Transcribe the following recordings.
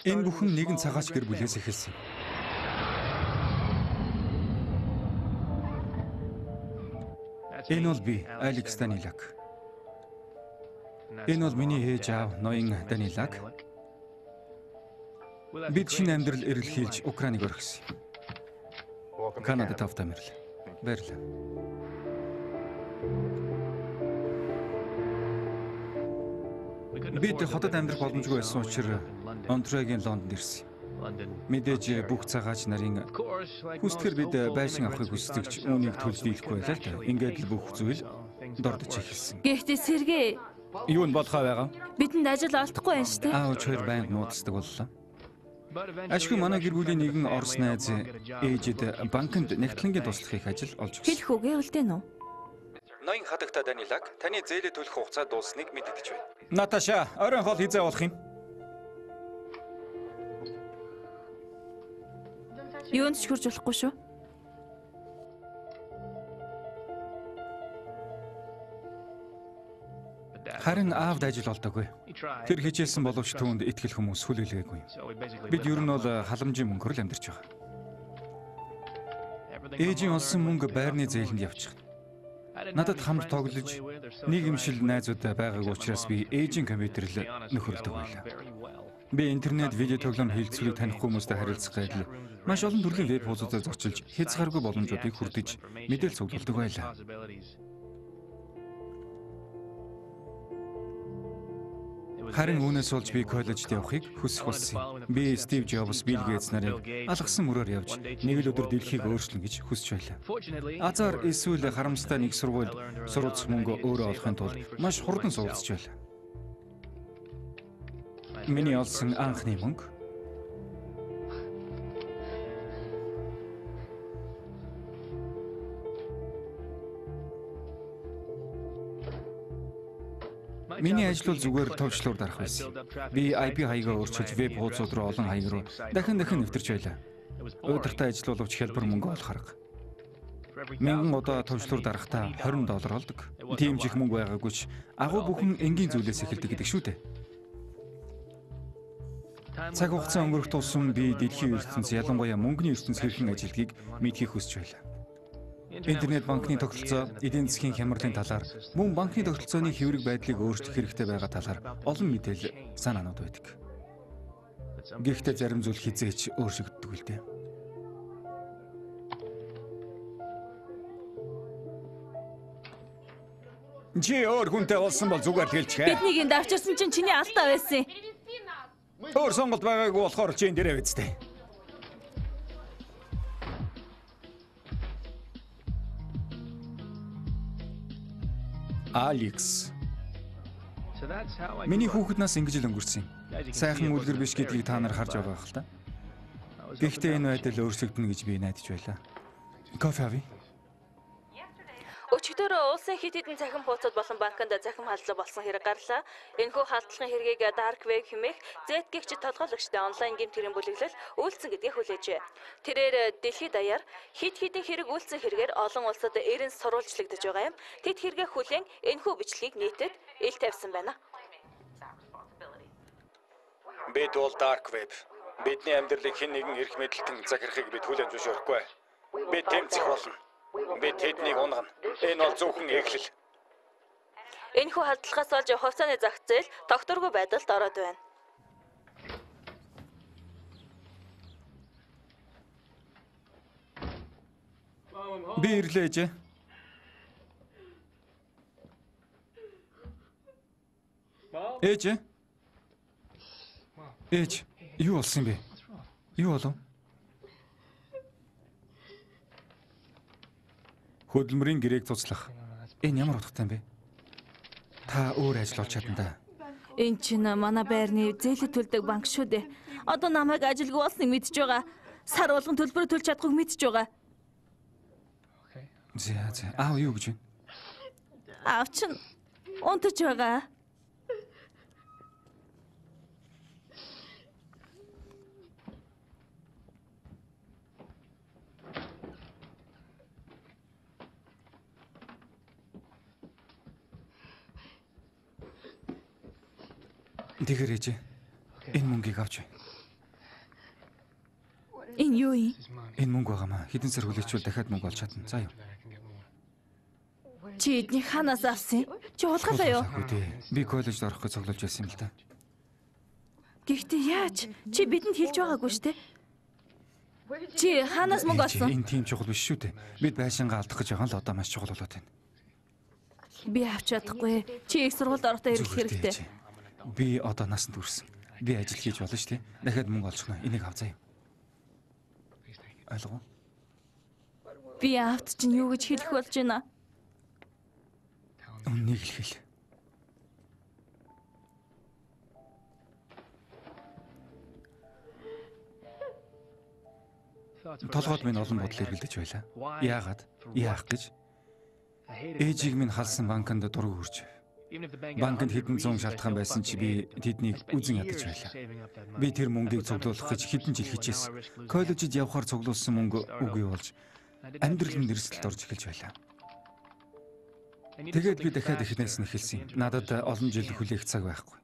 Энэ бүхэн нэгэн цагаач гэр бүлээс эхэлсэн. Энэ бол би, Алекс Данилак. Энэ бол миний ээж аав, ноён Данилак. Бид шинэ амьдрал эрэлхийлж Украиныг орхисон. Канада тавтаа мэрл. Баярлалаа. Бид хотод амьдрах боломжгүй байсан учраас Онтрегийн Лондонд ирсэн. Мэдээж бүх цагаач нарын хүсдэхэр бид байшин авахыг хүсдэг ч үүнийг төлж дийлэхгүй байлаа л да. Ингээд л бүх зүйл дордож эхэлсэн. Гэхдээ Сергей Юу нь болохоо байгаа? бидэнд ажил олдохгүй байна шүү дээ. Аав хоёр байнга нуудасдаг боллоо. Ашгүй манай гэр бүлийн нэгэн Орос найз ээжэд банкнд нэгтлэнгийн туслахыг ажил олж өгсөн. Хэлэх үгээ үлдэн үү? Ноён хадагта Данилаг таны зээлээ төлөх хугацаа дуусныг мэддэж байна. Наташа, оройн хоол хизээ болох юм? Юунд ч хурж болохгүй шүү. Харин аавд ажил олдоогүй. Тэр хичээлсэн боловч түүнд итгэл хүмүүс хүлээлгээгүй. Бид ер нь бол халамжийн мөнгөөр л амьдарч байгаа. Ээжийн олсон мөнгө байрны зээлэнд явчих. Надад хамт тоглож нийгэмшил найзууд байгааг учраас би ээжийн компьютер л нөхөрлөдөг байлаа. Би интернет видео тоглоом хийлцүүлэг таних хүмүүстэй харилцах гэдэл маш олон төрлийн веб хуудасаар зочилж хязгааргүй боломжуудыг хүрдэж мэдээлэл цуглуулдаг байлаа. Харин үүнээс болж би коллежд явахыг хүсэх болсон. Би Стив Джобс, Билл Гейтс нарыг алгасан мөрөөр явж нэг л өдөр дэлхийг өөрчлөн гэж хүсэж байлаа. Азар эсвэл харамстай нэг сургуульд суралцах мөнгө өөрөө олохын тулд маш хурдан суралцж байлаа. Миний олсон анхны мөнгө Миний ажил бол зүгээр төвчлөөр дарах байсан. Би IP хаягаа өөрчилж веб хуудсууд руу олон хаяг руу дахин дахин нэвтэрч байлаа. Удиртай ажил боловч хялбар мөнгө олох арга. Мянган удаа төвчлөөр дарахтаа 20 доллар олдог. Тийм ч их мөнгө байгаагүй ч агуу бүхэн энгийн зүйлээс эхэлдэг гэдэг шүү дээ. Цаг хугацаа өнгөрөх тусам би дэлхийн ертөнц ялангуяа мөнгөний ертөнц хэрхэн ажилдгийг мэдхийг хүсэж байлаа. Интернет банкны тогтолцоо, эдийн засгийн хямралын талаар, мөн банкны тогтолцооны хэврэг байдлыг өөрчлөх хэрэгтэй байгаа талаар олон мэдээлэл санаанууд байдаг. Гэхдээ зарим зүйл хизээч өөрчлөгддөг л дээ. Чи өөр хүнтэй болсон бол зүгээр л хэлчихэ. Биднийг энд авчирсан чинь чиний алдаа байсан. Өөр сонголт байгаагүй болохоор чи энэ дээрээ үсттэй. Алекс. Миний хүүхэд нас ингэж л өнгөрсөн юм. Сайхан үлгэр биш гэдгийг та нар харж байгаа хэл та. Гэхдээ энэ байдал өөрчлөгдөнө гэж би найдаж байлаа. Кофе авъя. Улсын хит хитэн цахим хуудсууд болон банкнд захим халдлага болсон хэрэг гарлаа. Энэхүү халдлагын хэргийг Dark Web хэмээх Z-гэгч толгойлогчтой онлайн гэмт хэрэг бүлэглэл үйлцэн гэдгийг хүлээжээ. Тэрээр дэлхийд даяар хит хитэн хэрэг үйлцэн хэрэгээр олон улсад эрен сурвалжлагдж байгаа юм. Тэд хэрэгээ хүлээн энэхүү бичлэгийг нийтэд ил тавьсан байна. Бид бол Dark Web. Бидний амьдралыг хэн нэгэн эрх мэдэлтэн захирахыг бид хүлээн зөвшөөрөхгүй. Бид тэмцэх болно. Бид тэднийг унгана. Энэ бол зөвхөн эглэл. Энэхүү халдлагаас болж хувьцааны зах зээл тогтворгүй байдалд ороод байна. Би ирлээж. Ээж. Ээж, юу болсон бэ? Юу болов? Хөдөлмөрийн гэрээг цуцлах. Энэ ямар утгатай юм бэ? Та өөр ажил олж чадна да. Энэ чинь манай байрны зээлээ төлдөг банк шүү дээ. Одоо намайг ажилгүй болсныг мэдж байгаа. Сар болгон төлбөрөө төлж чадахыг мэдж байгаа. За за. Аа юу гэж вэ? Аав чинь унтаж байгаа. Тэгэхээр ээж энэ мөнгийг авч бай. Энэ юу юм? Энэ мөнгө байгаамаа. Хэдэн сар хүлээчвэл дахиад мөнгө олж чадна. За юу. Чи эднийг хаанаас авсан? Чи хулгайлаа юу? Би коллежд орох гэж цуглуулж байсан юм л да. Гэхдээ яаж? Чи бидэнд хэлж байгаагүй шүү дээ. Чи хаанаас мөнгө олсон? Энэ тийм чухал биш шүү дээ. Бид байшингаа алдах гэж байгаа л одоо маш чухал болоод байна. Би авч чадахгүй. Чи их сургуульд орохдоо дээ, хэрэгтэй. Би одоо насанд хүрсэн. Би ажил хийж болно шүү дээ. Дахиад мөнгө гэнэ. Энийг авцаа юу. Ойлгов уу? Би авт чинь юу гэж хэлэх болж байна? Үннийг хэлхийл. Толгойд минь олон бодол эргэлдэж байлаа. Яагаад? Яах гэж? Ээжийг минь халсан банкнд дург хүрч. Банкнд хэдэн зуун шалтгаан байсан чи би тэднийг үзен ядаж байлаа. Би тэр мөнгийг цуглуулах гэж хэдэн жил хичээсэн. Коллежид явхаар цуглуулсан мөнгө үгүй болж амьдрал минь эрсдэлд орж эхэлж байлаа. Тэгээд би дахиад эхнээс нь эхэлсэн. юм. Надад олон жил хүлээх цаг байхгүй.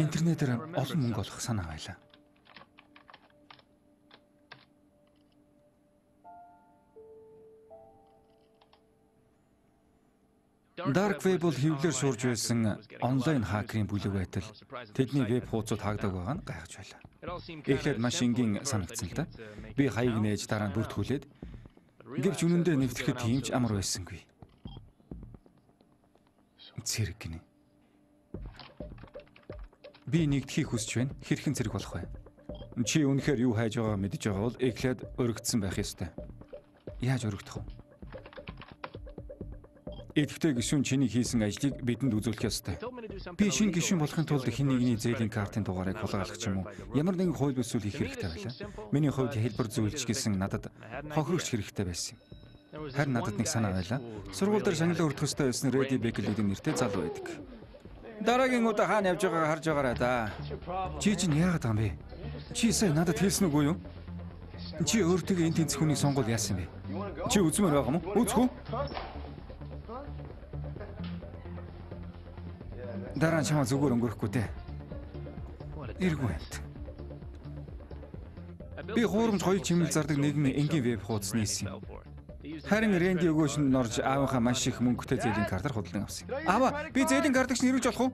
Интернетээр олон мөнгө олох санаа байлаа. Dark web бол хэвлэлээр шуурж байсан онлайн хакерийн бүлэг байтал тэдний веб хуудсууд хаагдаг байгаа нь гайхаж байлаа. Эхлээд маш энгийн санагдсан л да. Би хаяг нээж дараа нь бүртгүүлээд гэвч үнэндээ нэвтрэхэд тийм ч амар байсангүй. Цэрэг гинэ. Би нэгдэхийг хүсэж байна. Хэрхэн цэрэг болох вэ? Чи үнэхээр юу хайж байгааг мэдж байгаа бол эхлээд өргөцсөн байх ёстой. Яаж өргөдөх вэ? Идэвхтэй гишүүн чиний хийсэн ажлыг бидэнд үзүүлэх ёстой. Би шинэ гишүүн болохын тулд хэн нэгний зээлийн картын дугаарыг хулгайлах ч юм уу ямар нэгэн хууль бүсүүл хийх хэрэгтэй байлаа. Миний хувьд хэлбэр зөвлөж гисэн надад хохирогч хэрэгтэй байсан юм. Харин надад нэг санаа байлаа. Сургууль дээр шагналаа өртөх ёстой байсан Ready Bakel-ийн нэртэй залуу байдаг. Дараагийн удаа хаана явж байгааг харж байгаарай да. Чи чинь яагаад байгаа юм бэ? Чи сая надад хэлсэн үгүй юу? Чи өөртөө энэ тэнцэх хүнийг сонгол яасан бэ? Чи үзмээр байгаа юм уу? Үзэх үү? Дараа нь чамаа зүгээр өнгөрөхгүй те. Иргүй байт. Би хуурамч хоёр чимэл зардаг нэгэн энгийн веб хуудас нээсэн юм. Харин Рэнди өгөөш нь орж аавынхаа маш их мөнгөтэй зээлийн картаар худалдан авсан. Аава, би зээлийн картагч нэрвэж болох уу?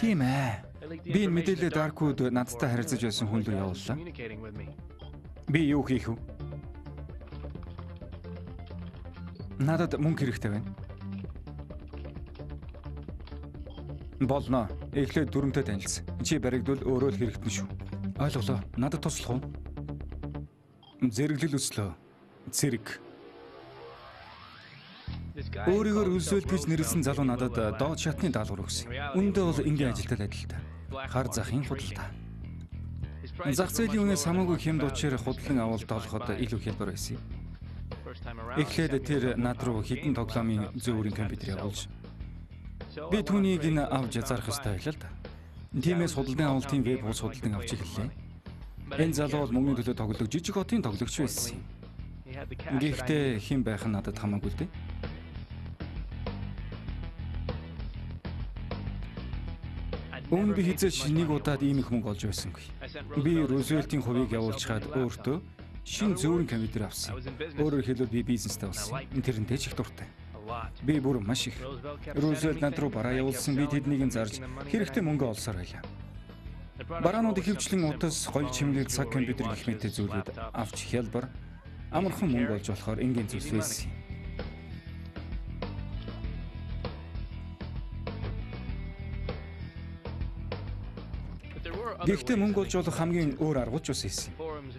Тийм ээ. Би энэ мэдээлэлээ Darkwood надтай харилцаж байсан хүн рүү явууллаа. Би юу хийх вэ? Надад мөнгө хэрэгтэй байна. Болно. Эхлээд дүрмтэй танилцсан. Чи баригдвал өөрөө л хэрэгтэн шүү. Ойлголоо. Надад туслах уу? Зэрэглэл өслөө. Зэрэг. Өөрийгөө Рузвельт гэж нэрлсэн залуу надад доод шатны даалгавар өгсөн. Үндэ бол энгийн ажилтад адилтай. Хар захын худалдаа. Зах зээлийн үнээс хамаагүй хямд учраар худалдан авалт олоход илүү хялбар байсан юм. Эхлээд тэр над руу хідэн тоглоомын зөөврийн компьютер явуулж би түүнийг н авч зарах ёстой байлаа л да. Тиймээс худалдан авалтын веб хуудас худалдан авч эхэллээ. Энэ залуу бол мөнгөний төлөө тоглох жижиг хотын тоглогч байсан. Гэхдээ хэн байх нь надад хамаагүй л дээ. Өмнө би хизээч нэг удаад ийм их мөнгө олж байсангүй. Би Рузвельтийн хувийг явуулчихад өөртөө шин зөөрн компьютер авсан. Өөрөөр хэлбэл би бизнестэй болсон. Тэрнтэй ч их дуртай. Би бүр маш их. Рузвельт над руу бараа явуулсан би тэднийг нь зарж хэрэгтэй мөнгө олсоор байлаа. Бараанууд ихэвчлэн утас, гоё чимлэг, цаг компьютер гэх мэт зүйлүүд авч хялбар амархан мөнгө олж болохоор энгийн зүйлс байсан. Гэхдээ мөнгө олж болох хамгийн өөр аргууд ч байсан. юм.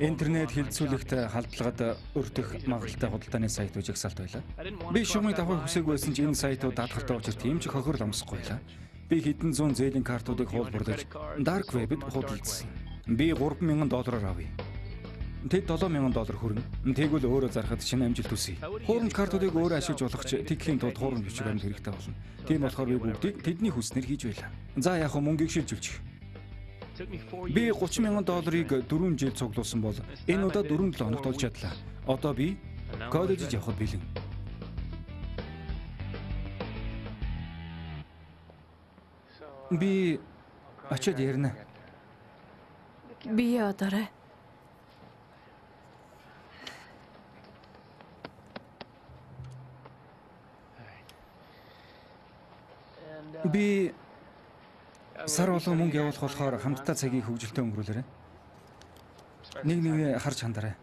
Интернет хилцүүлэгт халдлагад өртөх магадaltaй худалдааны сайтууд жагсаалт байлаа. Би шугамыг давхар хүсээгүй байсан ч энэ сайтууд даатгартай учраас тийм ч хохирол амсахгүй байлаа. Би хэдэн зуун зээлийн картуудыг хуулбарлаж dark web-д худалдсан. Би 3000 доллараар авъя. Тэд 7000 доллар хүрнэ. Тэгвэл өөрөө зарахад шинэ амжилт үсэе. Хуурамч картуудыг өөрөө ашиглаж болох ч тэгхийн тулд хуурамч бичиг баримт хэрэгтэй болно. Тийм болохоор би бүгдийг тэдний хүснээр хийж байлаа. За яг хөө мөнгийг шилжүүлчих. Би 30 мянган долларыг 4 жил цуглуулсан бол энэ удаа 4-7 хоногт олж чадлаа. Одоо би Коллежид явхад бэлэн. Би очиод ярина. Бие одоорой. Би сар болон мөнгө явуулах болохоор хамтдаа цагийг хөвгөлтэй өнгөрүүлээрэй. Нэг нэгээ харж хандараа.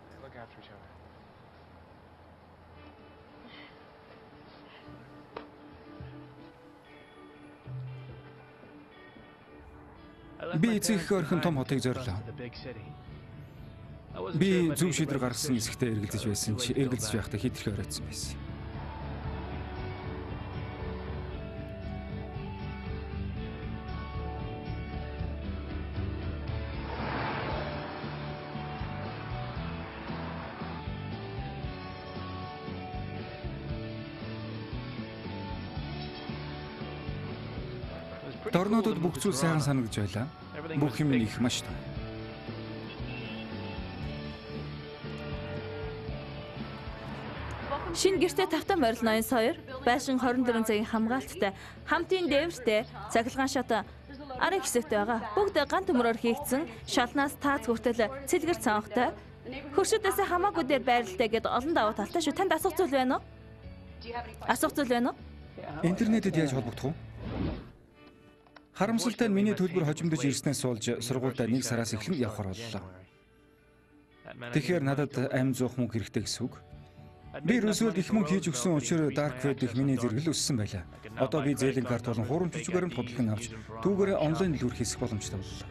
Би эцэг орхин том хотыг зориулаа. Би зөв шийдвэр гаргасан хэсэгтээ эргэлзэж байсан чи эргэлзэж байхдаа хитрхи оройтсан байсан. Дорнодод бүх зүйл сайхан санагдж байлаа. Бүх юм их маш том. Шинэ гэртээ тавтан морил ноён сойр байшин 24 цагийн хамгаалттай хамтын дээвэртэй цахилгаан шат арын хэсэгтэй байгаа. Бүгд ган төмрөөр хийгдсэн шалнаас таац хүртэл цэлгэр цанхтай хөршөдөөс хамаагүй дээр байралтай гэд олон давуу талтай шүү. Танд асуух зүйл байна уу? Асуух зүйл байна уу? Интернетэд яаж холбогдох вэ? Харамсалтай нь миний төлбөр хожимдож ирснээс болж сургуультай нэг сараас эхлэн явхаар боллоо. Тэгэхээр надад амь зуух мөнгө хэрэгтэй гэсэн үг. Би Русвелд их мөнгө хийж өгсөн учраас Dark Web их миний зэрэгэл өссөн байлаа. Одоо би зээлийн карт болон хуурамч жүжигээр нь худалдан авч түүгээрээ онлайн дэлгүүр хийсэх боломжтой боллоо.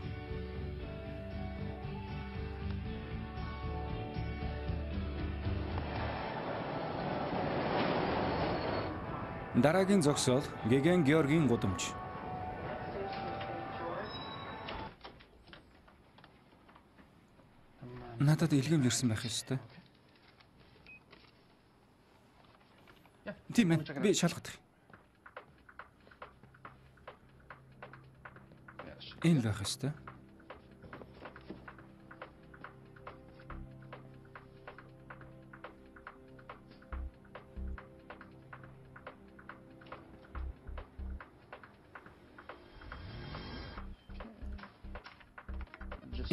Дараагийн зогсоол Геген Георгийн гудамж. Надад илгэм ирсэн байх ёстой. Тийм ээ. Би шалгах. Энэ байх ёстой.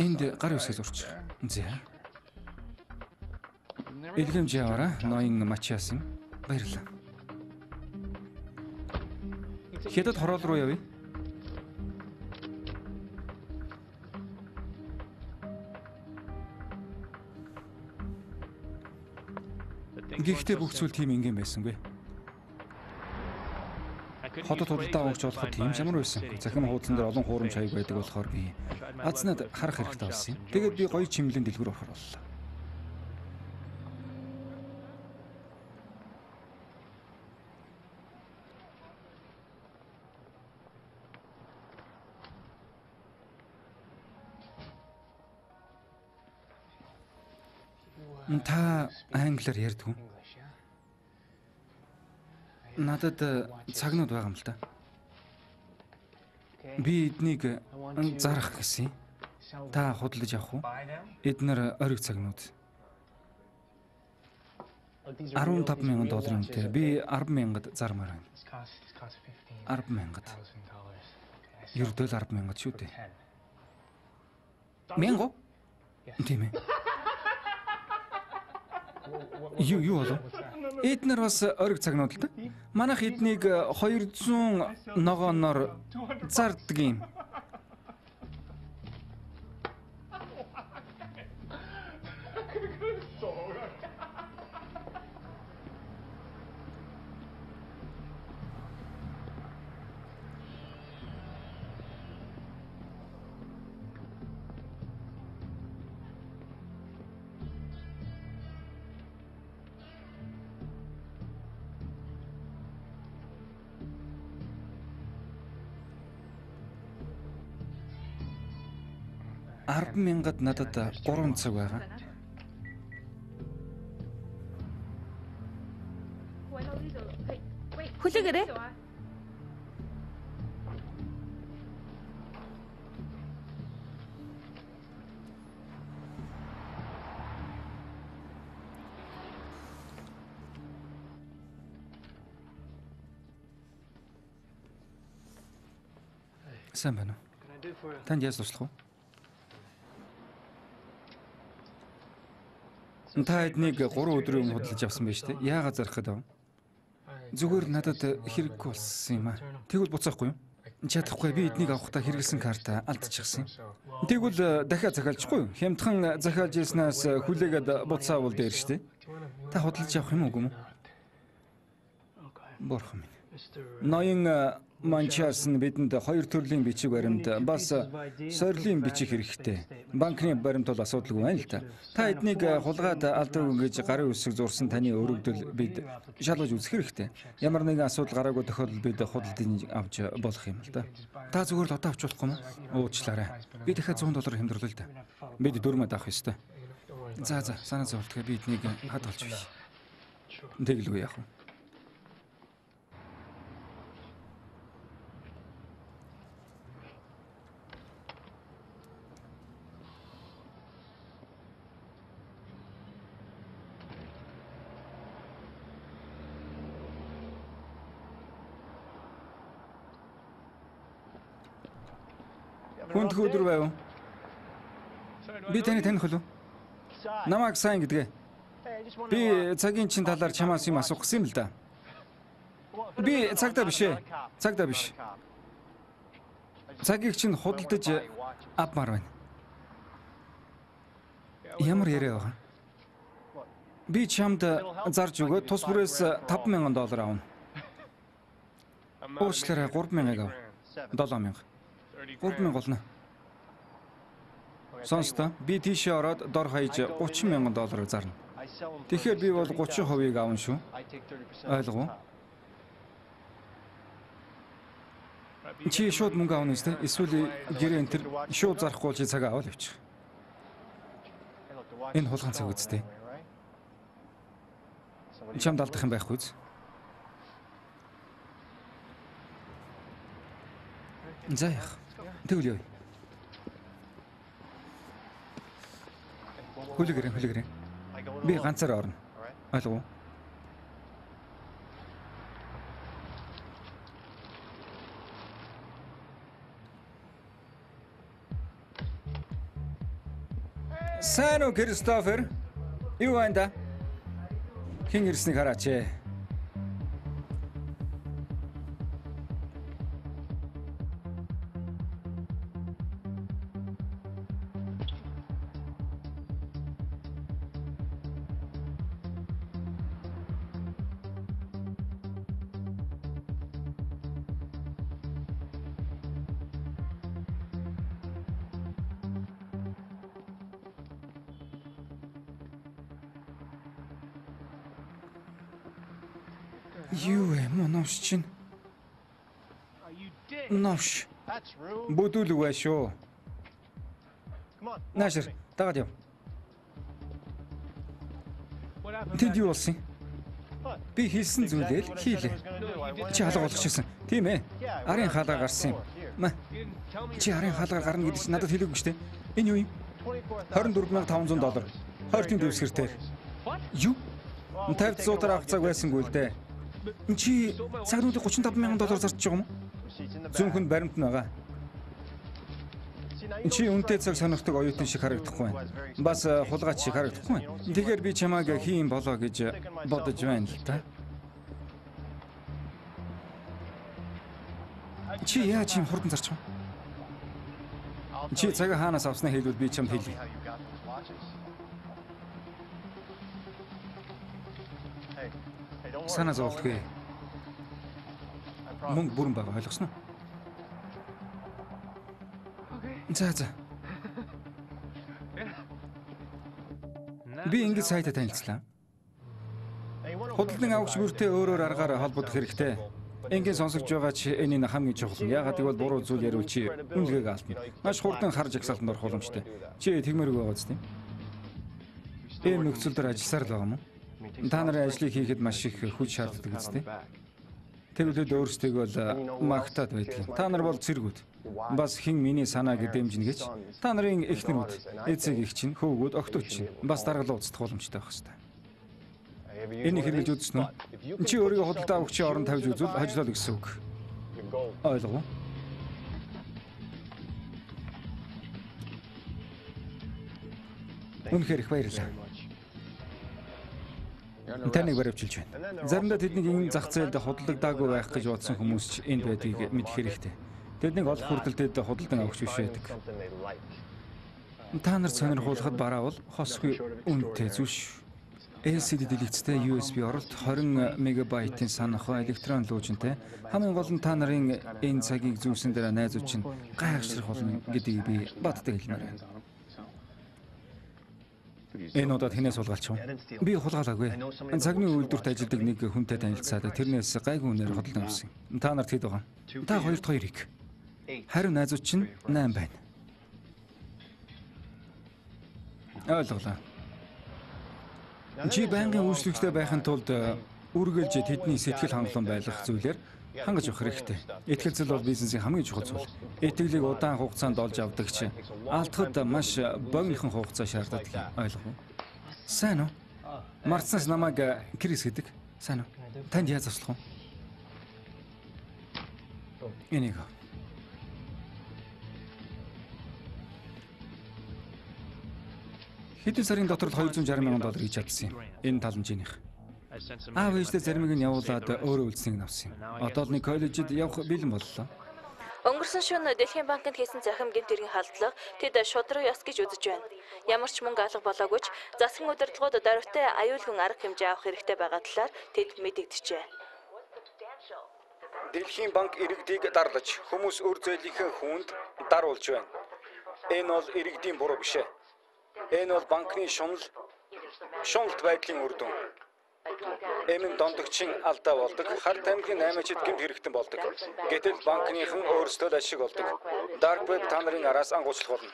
Энд гар үсгэл урч. За. Илгэмж яваараа ноён Мачиас юм. Баярлалаа. Хятад хороол руу явъя. Гэхдээ бүх зүйл тийм ингийн байсангүй. Хотод худалдаа авахч болоход тийм ямар байсан. Захин хуудсан дээр олон хуурамч хаяг байдаг болохоор би азнаад харах хэрэгтэй болсон юм. Тэгээд би гоё чимлэн дэлгүүр орохор боллоо. Та англиар ярьдгүй. Надад цагнууд байгаа юм л да. Би эднийг зарах гэсэн. Та худалдаж авах уу? Эднэр ориг цагнууд. 15000 долларын үнэтэй. Би 10000-д зармаар байна. 10000-д. Ердөө л 10000 шүү дээ. Мянга? Тийм ээ. Юу юу болов? Эднэр бас ориг цагнууд л да. Манайх эднийг 200 ногооноор зардаг юм. мянгад надад 3 цаг байгаа. Хүлээгээрэй. Сайн байна уу? Танд яаж туслах вэ? Та эднийг 3 өдрийн өмнө худалдаж авсан байж тээ. Яагаад зарах гэдэг вэ? Зүгээр надад хэрэггүй болсон юм аа. Тэгвэл буцаахгүй юу? Чадахгүй би эднийг авахдаа хэрэгэлсэн карта алдчихсан. Тэгвэл дахиад захиалчихгүй юу? Хямдхан захиалж ирснээс хүлээгээд буцаавал дээр штэ. Та худалдаж авах юм уу үгүй юу? Бурхан минь. Ноён Манчаас нь бидэнд хоёр төрлийн бичиг баримт бас сорилын бичиг хэрэгтэй. Банкны баримт бол асуудалгүй байна л та. Та эднийг хулгайд алдаагүй гэж гарын үсэг зурсан таны өргөдөл бид шалгаж үзэх хэрэгтэй. Ямар нэгэн асуудал гараагүй тохиолдолд бид худалдыг авч болох юм л да. Та зүгээр л одоо авч болохгүй юм уу? Уучлаарай. Би дахиад 100 доллар хэмдэрлээ л да. Бид дөрмөд авах ёстой. За за санаа зовлтгээ би эднийг хад олж биш. Тэглгүй яах вэ? Хүнд өдөр байв. Би таны таних болов? Намайг сайн гэдгээ. Би цагийн чин талаар чамаас юм асуух гэсэн юм л да. Би цагтаа биш ээ. Цагтаа биш. Цагийг чинь худалдаж авмаар байна. Ямар яриа байгаа? Би чамд зарж өгөө тус бүрээс 5000 доллар авна. Уучлаарай 3000-ыг ав. 7000. 3000 болно. Сонстоо би тийшээ ороод дор хаяж 30 мянган долларыг зарна. Тэгэхээр би бол 30%-ийг авна шүү. Ойлгов уу? Чи шууд мөнгө авна үстэй? Эсвэл гэрээ энэ төр шууд зарахгүй чи цагаа аваад явчих. Энэ хулгайн цаг үстэй. Чамд алдах юм байхгүй үз? За яах. Тэгвэл яа. Хүлэгэрэн хүлэгэрэн. Би ганцаар орно. Ойлгов уу? Сайн уу Кристофер? Юу байна да? Хин ирснийг хараач ээ. Бүдүүл үгүй шүү. Наашир, дагаад яв. Тэд юу болсон? Би хийсэн зүйлээ л хийлээ. Чи халга болгочихсон. Тийм ээ. Арын хаалга гарсан юм. Ма. Чи арын хаалга гарна гэдэг чинь надад хэлээгүй шүү дээ. Энэ юу юм? 24500 доллар. Хойртын дэвсгэртэй. Юу? 50 зуутар авах цаг байсангүй л дээ. Чи цагнуудыг 35 мянган доллар зарч байгаа юм уу? Зүүнхэнд баримт нь байгаа. Чи үнэтэй цаг сонирхдаг оюутан шиг харагдахгүй байна. Бас хулгайч шиг харагдахгүй байна. Тэгэхээр би чамааг хийн болоо гэж бодож байна л та. Чи яаж юм хурдан зарч байна? Чи цагаа хаанаас авснаа хэлвэл би чамд хэлье. Санаа зовлтгүй. Мөнгө бүрэн байгаа ойлгосноо? За за. Би ингэж сайтаа танилцлаа. Худалдан авахч бүртээ өөрөөр аргаар холбогдох хэрэгтэй. Ингээд сонсогч байгаа чи энэ нь хамгийн чухал. Ягаад гэвэл буруу зүйл ярил чи үнэлгээг алдна. Маш хурдан харж агсаалтанд орох боломжтой. Чи тэгмэрэг байгаа зү. Энэ нөхцөл дээр ажилласаар л байгаа юм уу? Та нарын ажлыг хийхэд маш их хүч шаарддаг үстэй. Тэгэлүүд өөрсдөө бол магтаад байдаг. Та нар бол цэргүүд. Бас хэн миний санааг дэмжинэ гэж та нарын эхнэрүүд, эцэг эх чинь, хөвгүүд, огтуд чинь бас даргал уулзах боломжтой байх хэвээр. Энийг хэрэгж үзсэн үү? Чи өөрийгөө худалдаа өгчийн орон тавьж үзвэл хожлол гэсэн үг. Ойлгов уу? Үнэхээр их баярлалаа. Таныг баривчилж байна. Заримдаа тэднийг энэ зах зээлд худалдагдаагүй байх гэж бодсон хүмүүс ч энд байдгийг мэдэх хэрэгтэй. Тэднийг олох хүртэл тэд худалдан авахч биш байдаг. Та нар сонирхуулахад бараа бол хосгүй үнэтэй зүйл шүү. LCD дэлгэцтэй USB оролт 20 мегабайтын санахой электрон луужинтай хамгийн гол нь та нарын энэ цагийг зүүсэн дээр найзууд чинь гайхшрах болно гэдгийг би баддаг хэлмээр байна. Энэ удаад хинээс суулгаалч юм. Би хулгаалаагүй. Цагны үйлдвэрт ажилладаг нэг хүнтэй танилцаад тэрнээс гайгүй үнээр хөдөлгөөн авсан. Та нарт хэд байгаа? Та хоёрт хоёрыг. Харин найзууд чинь 8 байна. Ойлголоо. Чи байнгын үйлчлэгчтэй байхын тулд э, үргэлж тэдний сэтгэл хангалуун байлгах зүйлээр хангаж явах хэрэгтэй. Итгэлцэл бол бизнесийн хамгийн чухал зүйл. Итгэлийг удаан хугацаанд олж авдагч алдахад маш богинохон хугацаа шаарддаг ойлгов уу? Сайн уу? Марцнаас намайг э, Крис гэдэг. Сайн уу? Танд яаж туслах вэ? Энийг Хэдэн сарын дотор л 260 сая доллар хийж чадсан юм. Энэ таламжийнх. Аав ээжтэй заримыг нь явуулаад өөрөө үлдсэнийг нь авсан юм. Одоо л нэг коллежид явах бэлэн боллоо. Өнгөрсөн шөнө Дэлхийн банкнд хийсэн захим гэмт хэргийн халдлага тэд шудраг ёс гэж үзэж байна. Ямар ч мөнгө алга болоогүй ч засгийн удирдлагууд даруйтай аюулгүй арга хэмжээ авах хэрэгтэй байгаа талаар тэд мэдэгдэжээ. Дэлхийн банк иргэдийг дарлаж хүмүүс өр зөөлийнхээ хүнд даруулж байна. Энэ бол иргэдийн буруу биш ээ. Энэ бол банкны шунал шуналт байдлын үр дүн. Эмэн дондогчийн алдаа болдог. Хар тамхины 8-ачид гэмт хэрэгтэн болдог. Гэтэл банкныхан өөрсдөө л ашиг болдог. Dark web та нарын араас ангуучлах болно.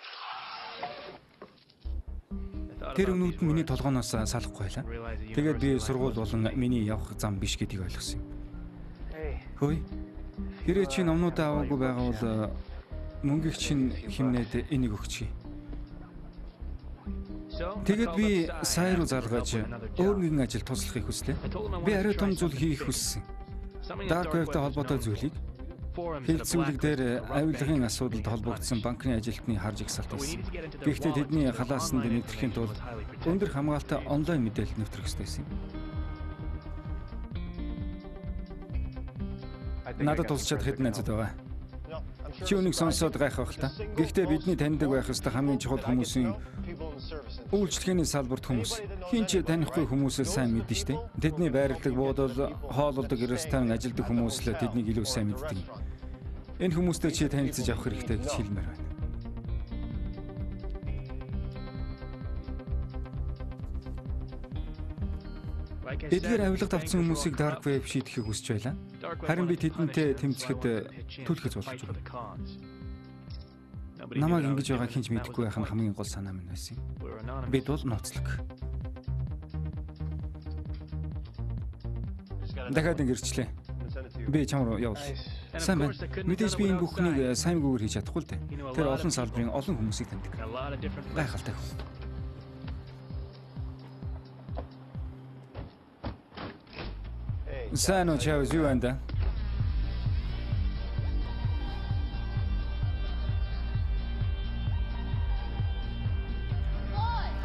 Тэр өнүүд нь миний толгооноос салахгүй байлаа. Тэгээд би сургууль болон миний явах зам биш гэдгийг ойлгосон юм. Хөөе. Хэрэг чи номнуудаа аваагүй байгаа бол мөнгөийг чинь химнээд энийг өгчихье. Тэгээд би сайн руу залгаж өөр нэгэн ажил туслахыг хүслээ. Би арай том зүйл хийх хүссэн. Dark web-тэй холбоотой зүйлийг Хэлцүүлэг дээр авилгын асуудалд холбогдсон банкны ажилтны харж ихсалт байсан. Гэхдээ тэдний халаасанд нэвтрэхийн тулд өндөр хамгаалалттай онлайн мэдээлэл нэвтрэх ёстой байсан. Надад тусчаад хэдэн найзууд байгаа. Чи үнийг сонсоод гайхах л та. Гэхдээ бидний таньдаг байх ёстой хамгийн чухал хүмүүсийн үйлчлэгээний салбарт хүмүүс. Хин ч танихгүй хүмүүсээ сайн мэднэ штэ. Тэдний байрлал буудал, хоололдог ресторан ажилдаг хүмүүс л тэднийг илүү сайн мэддэг. Энэ хүмүүстэй чи танилцж авах хэрэгтэй гэж хэлмээр байна. Эдгээр авилга тавцсан хүмүүсийг dark web шийдэхийг хүсэж байлаа. Харин би тэдэнтэй тэмцэхэд түлхэж болж байна. Намайг ингэж байгаа хинч мэдэхгүй байх нь хамгийн гол санаа минь байсан. Бид бол ноцлог. Дахиад ингэрчлээ. Би чам руу явуул. Сайн байна. Мэдээж би энэ бүхнийг сайн гүүгээр хийж чадахгүй л дээ. Тэр олон салбарын олон хүмүүсийг таньдаг. Гайхалтай Сайн уу чав юу байна да?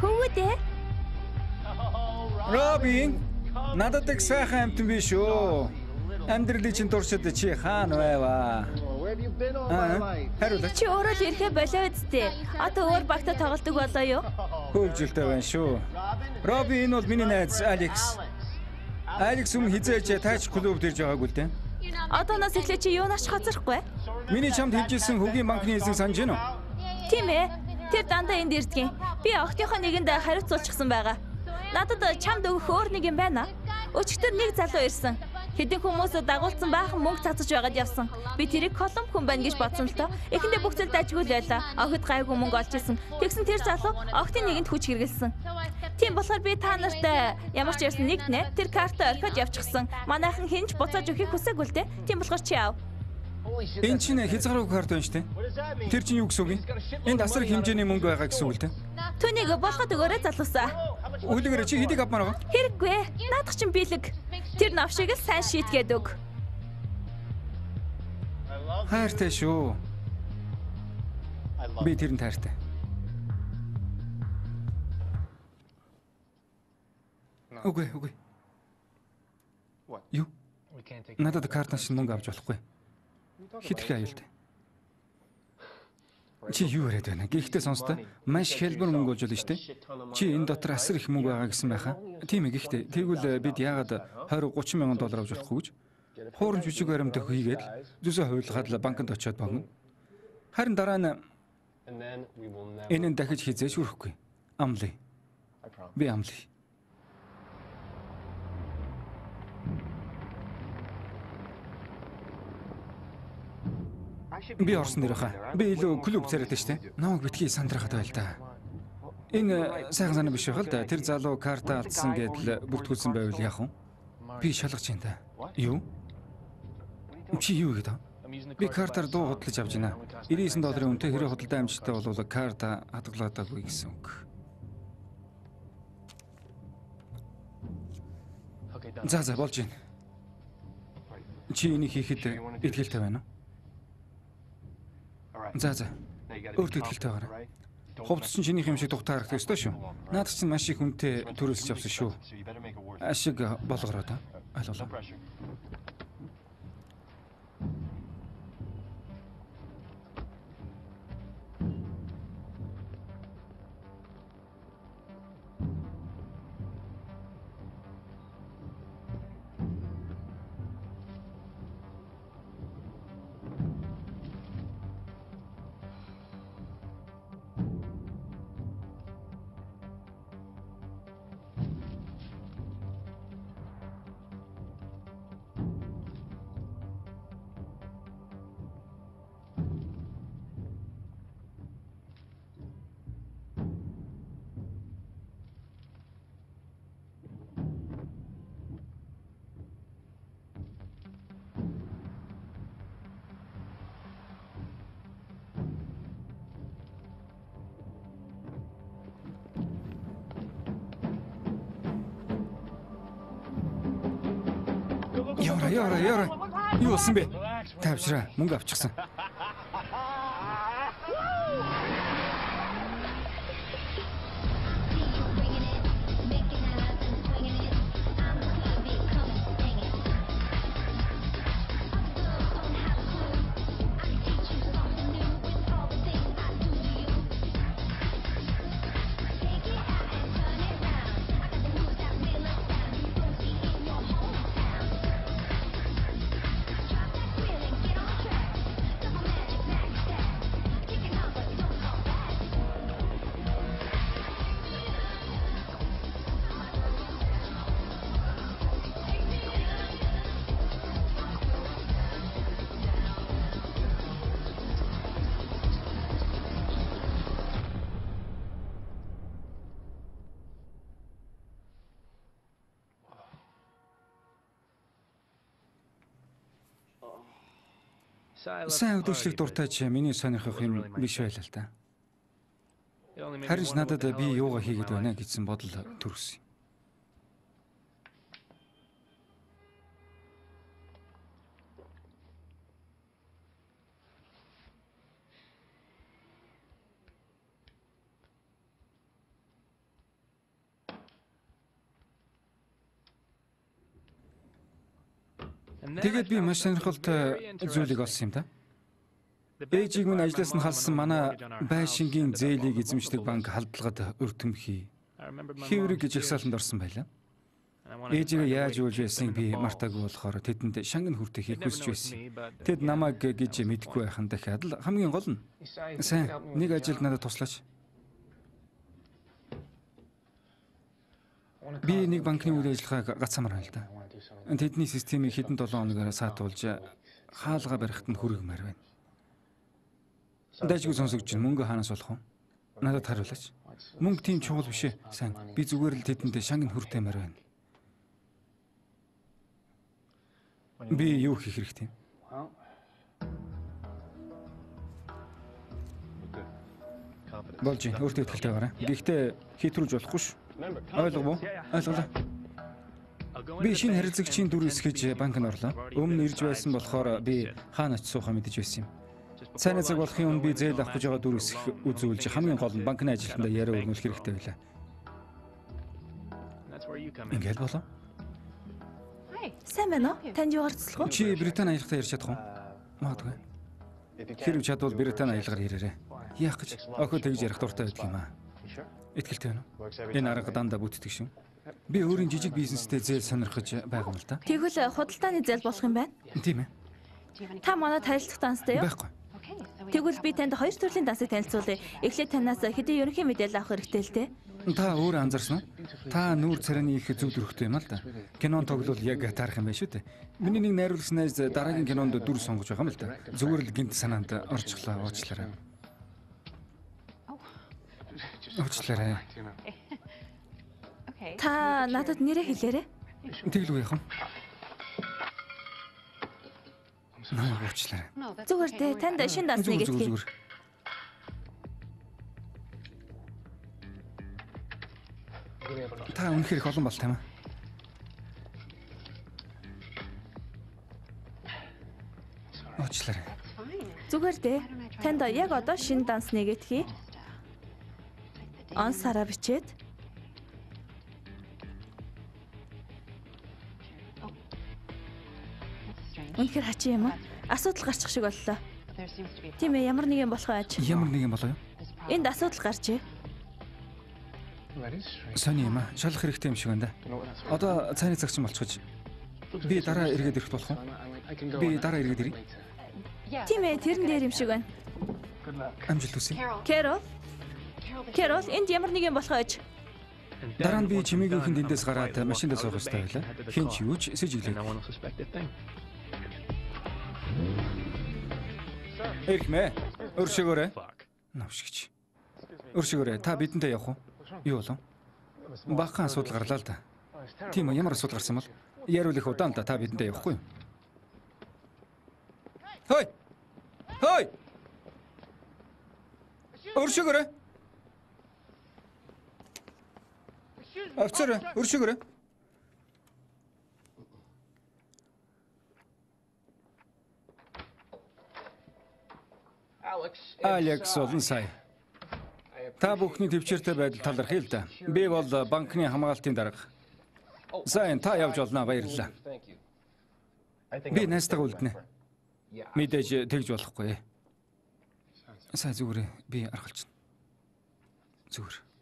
Хөвгүүдээ? Робин надад их сайхан амтан биш үү? Амьдралын чинь туршид чи хаана байваа? Хариулаа. Чи өөрөө л ирэхэ болоо үсттэй. Одоо өөр багтаа тоглодог болоо юу? Хөвгөлтэй байна шүү. Робин энэ бол миний найз Алекс. Алекс өмнө хизээж таач клуб дэрж байгаагүй л дээ. Одооноос эхлээ чи юунаас ч хоцрохгүй. Миний чамд хэлжсэн хөгийн банкны эзэн санаж гинөө? Тийм ээ. Тэр дандаа энд юм. Би охтынхоо нэгэнд хариуцуулчихсан байгаа. Надад чамд өгөх өөр нэг юм байна. Өчигдөр нэг залуу ирсэн. Хэдэн хүмүүс дагуулсан баахан мөнгө цацаж байгаад явсан. Би тэрийг колумб хүн байна гэж бодсон л тоо. Эхэндээ бүх зүйл дажгүй л байлаа. Охид гайгүй мөнгө олж исэн. Тэгсэн тэр залуу охтын нэгэнд хүч хэрэгэлсэн. Тийм болохоор би та нарт ямар ч ярьсан нэгтнэ тэр карта орхиод явчихсан. Манайхан хинж буцааж өгөхийг хүсээгүй л дээ. Тийм болохоор чи яав. Энэ чинь хязгааргүй карт байна шүү дээ. Тэр чинь юу гэсэн үг юм? Энд асар хэмжээний мөнгө байгаа гэсэн үг л дээ. Түүнийг болгоод өгөөрэй залуусаа. Үлгэрэ чи хэдийг авмаар байгаа? Хэрэггүй. Наадах чинь бэлэг. Тэр навшиг л сайн шийтгээд өг. Хайртай шүү. Би тэрэнд хайртай. Үгүй, үгүй. Юу? Надад картаас мөнгө авч болохгүй. Хитрхи аюултай. Чи юу яриад байна? Гэхдээ сонсдоо маш хэлбэр мөнгө болж байна шүү дээ. Чи энэ дотор асар их мөнгө байгаа гэсэн байхаа. Тийм ээ гэхдээ тэгвэл бид яагаад 20 30 мянган доллар авч болохгүй гэж? Хуурын жижиг баримт хийгээд зүсээ хувилгаад л банкнд очиод богино. Харин дараа нь энэ дахиж хизээж хүрэхгүй. Амлий. Би амлий. Би орсон дээрээ. Би илүү клуб царайтай штэ. Намайг битгий сандрахад байл та. Энэ сайхан санаа биш байхал да. Тэр залуу карта алдсан гэдэл бүртгүүлсэн байвал яах вэ? Би шалгаж байна та. Юу? Чи юу гэдэг вэ? Би картаар дуу хөдлөж авч байна. 99 долларын үнэтэй хэрэг хөдөлთა амжилттай болвол карта хадгалаадаггүй гэсэн үг. За за болж байна. Чи энийг хийхэд итгэлтэй байна уу? За за. Өөртөө итгэлтэй байгаарай. Хувцсан чинийх юм шиг тухтай харагдах ёстой шүү. Наад чинь маш их үнэтэй төрөлсөж авсан шүү. Ашиг болгороо та. Ойлголоо. Болсон бэ? Тавчраа, мөнгө авчихсан. Сайн өдөрчлөг дуртай ч миний сонирхох юм биш байлаа л да. Харин надад би юугаа хийгээд байна гэсэн бодол төрсөн. Тэгээд би маш сонирхолтой зүйлийг олсон юм да. Ээжийг минь ажлаас нь халсан манай байшингийн зээлийг эзэмшдэг банк халдлагад өртөмхий. Хэврэг гэж ихсаалтанд орсон байлаа. Ээжигээ яаж үулж байсныг би мартаагүй болохоор тэдэнд шанган хүртэх хийх хүсэж байсан. Тэд намайг гэж мэдэхгүй байхын дахиад л хамгийн гол нь сайн нэг ажилд надад туслаач. Би нэг банкны үйл ажиллагааг гацаамаар байна л да. Тэдний системийг хэдэн 7 хоногоор саатуулж хаалга барихт нь хүргэмээр байна. Дайжгүй сонсогч мөнгө хаанаас болох вэ? Надад хариулаач. Мөнгө тийм чухал биш ээ. Сайн. Би зүгээр л тэдэнд шангын хүртэмээр байна. Би юу хийх хэрэгтэй? Болж байна. Өөртөө ихтэй байгаарай. Гэхдээ хийтрүүлж болохгүй ш. Ойлгов уу? Ойлголоо. Би шинэ харилцагчийн дүр эсгэж банкнд орлоо. Өмнө ирж байсан болохоор би хаана очиж суухаа мэдэж байсан юм. Сайн цаг болохын өмнө би зээл авах гэж байгаа дүр эсэх үзүүлж хамгийн гол нь банкны ажилтнаа яриа өрнүүлэх хэрэгтэй байлаа. Ингээд болов. Сайн байна уу? Танд юу гарцлах уу? Чи Британи аялахтаа ярьж чадах уу? Магадгүй. Хэрвээ чадвал Британи аялгаар ирээрэй. Яах гэж охид тэгж ярих дуртай байдаг юм аа. Итгэлтэй байна уу? Энэ арга дандаа бүтдэг шүү. Би өөрийн жижиг бизнестэй зээл сонирхож байгаа юм л да. Тэгвэл худалдааны зээл болох юм байна. Тийм ээ. Та манайд харилцах данстай юу? Байхгүй. Тэгвэл би танд хоёр төрлийн дансыг танилцуулъя. Эхлээд танаас хэдийн ерөнхий мэдээлэл авах хэрэгтэй л дээ. Та өөрөө анзаарсан уу? Та нүүр царайны их зүг дүрхтэй юм л да. Кинон тоглол яг таарах юм байна шүү дээ. Миний нэг найруулагч найз дараагийн кинонд дүр сонгож байгаа юм л да. Зүгээр л гинт санаанд орчихлоо уучлаарай. Уучлаарай. Та надад нэрээ хэлээрэй. Тэглүү яах юм? Намайг уучлаарай. Зүгээр дээ. Танд шин дансныг Зүгээр зүгээр зүгээр. Та үнэхээр их олон бол тийм ээ. Уучлаарай. Зүгээр дээ. Танд яг одоо шин данс нэгэт хий. Он сараа бичээд Үнэхээр хачи юм уу? Асуудал гарчих шиг боллоо. Тийм ээ, ямар нэг юм болох байж. Ямар нэг юм болов юу? Энд асуудал гарчээ. Сони юм аа. Шалах хэрэгтэй юм шиг байна да. Одоо цайны цагчин болчихож. Би дараа эргээд ирэх болох уу? Би дараа эргээд ирье. Тийм ээ, тэрэн дээр юм шиг байна. Амжилт хүсье. Кэрол. Кэрол, энд ямар нэг юм болох байж. Дараа нь би чимээгийнхэн дэндээс гараад машиндаа суух хэрэгтэй байлаа. Хин ч юу ч сэжиглээ. Эрхмэ. Өршөөгөөрэй. Навшигч. Өршөөгөөрэй. Та бидэнтэй явах уу? Юу болов? Бахан асуудал гарлаа л да. Тийм үү, ямар асуудал гарсан бол? Яривал их удаан да та бидэнтэй явахгүй юу? Хой! Хой! Өршөөгөөрэй. Офицер, өршөөгөөрэй. Алекс болон сая. Та бүхний төвчээртэй байдал талархъя л да. Би бол банкны хамгаалтын дарга. Сайн та явж олноо баярлалаа. Би найстайгаа үлднэ. Мэдээж тэгж болохгүй. Сайн зүгээр би аргалчна. Зүгээр.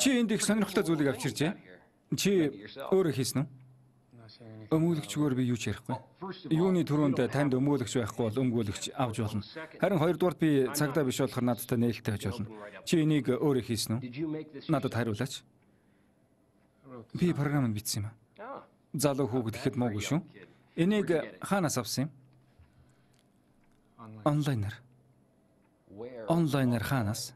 Чи энд их сонирхолтой зүйлийг авчирчээ. Чи өөрөө хийсэн үү? Өмгөөлөгчгөөр би юу ч ярихгүй. Юуны түрүүнд танд өмгөөлөгч байхгүй бол өмгөөлөгч авч болно. Харин хоёрдугаарт би цагдаа биш болохоор надтай нээлттэй байж болно. Чи энийг өөрөө хийсэн үү? Надад хариулаач. Би програмыг бичсэн юм аа. Залуу хүүхэд ихэд муугүй шүү. Энийг хаанаас авсан юм? Онлайнаар. Онлайнаар хаанаас?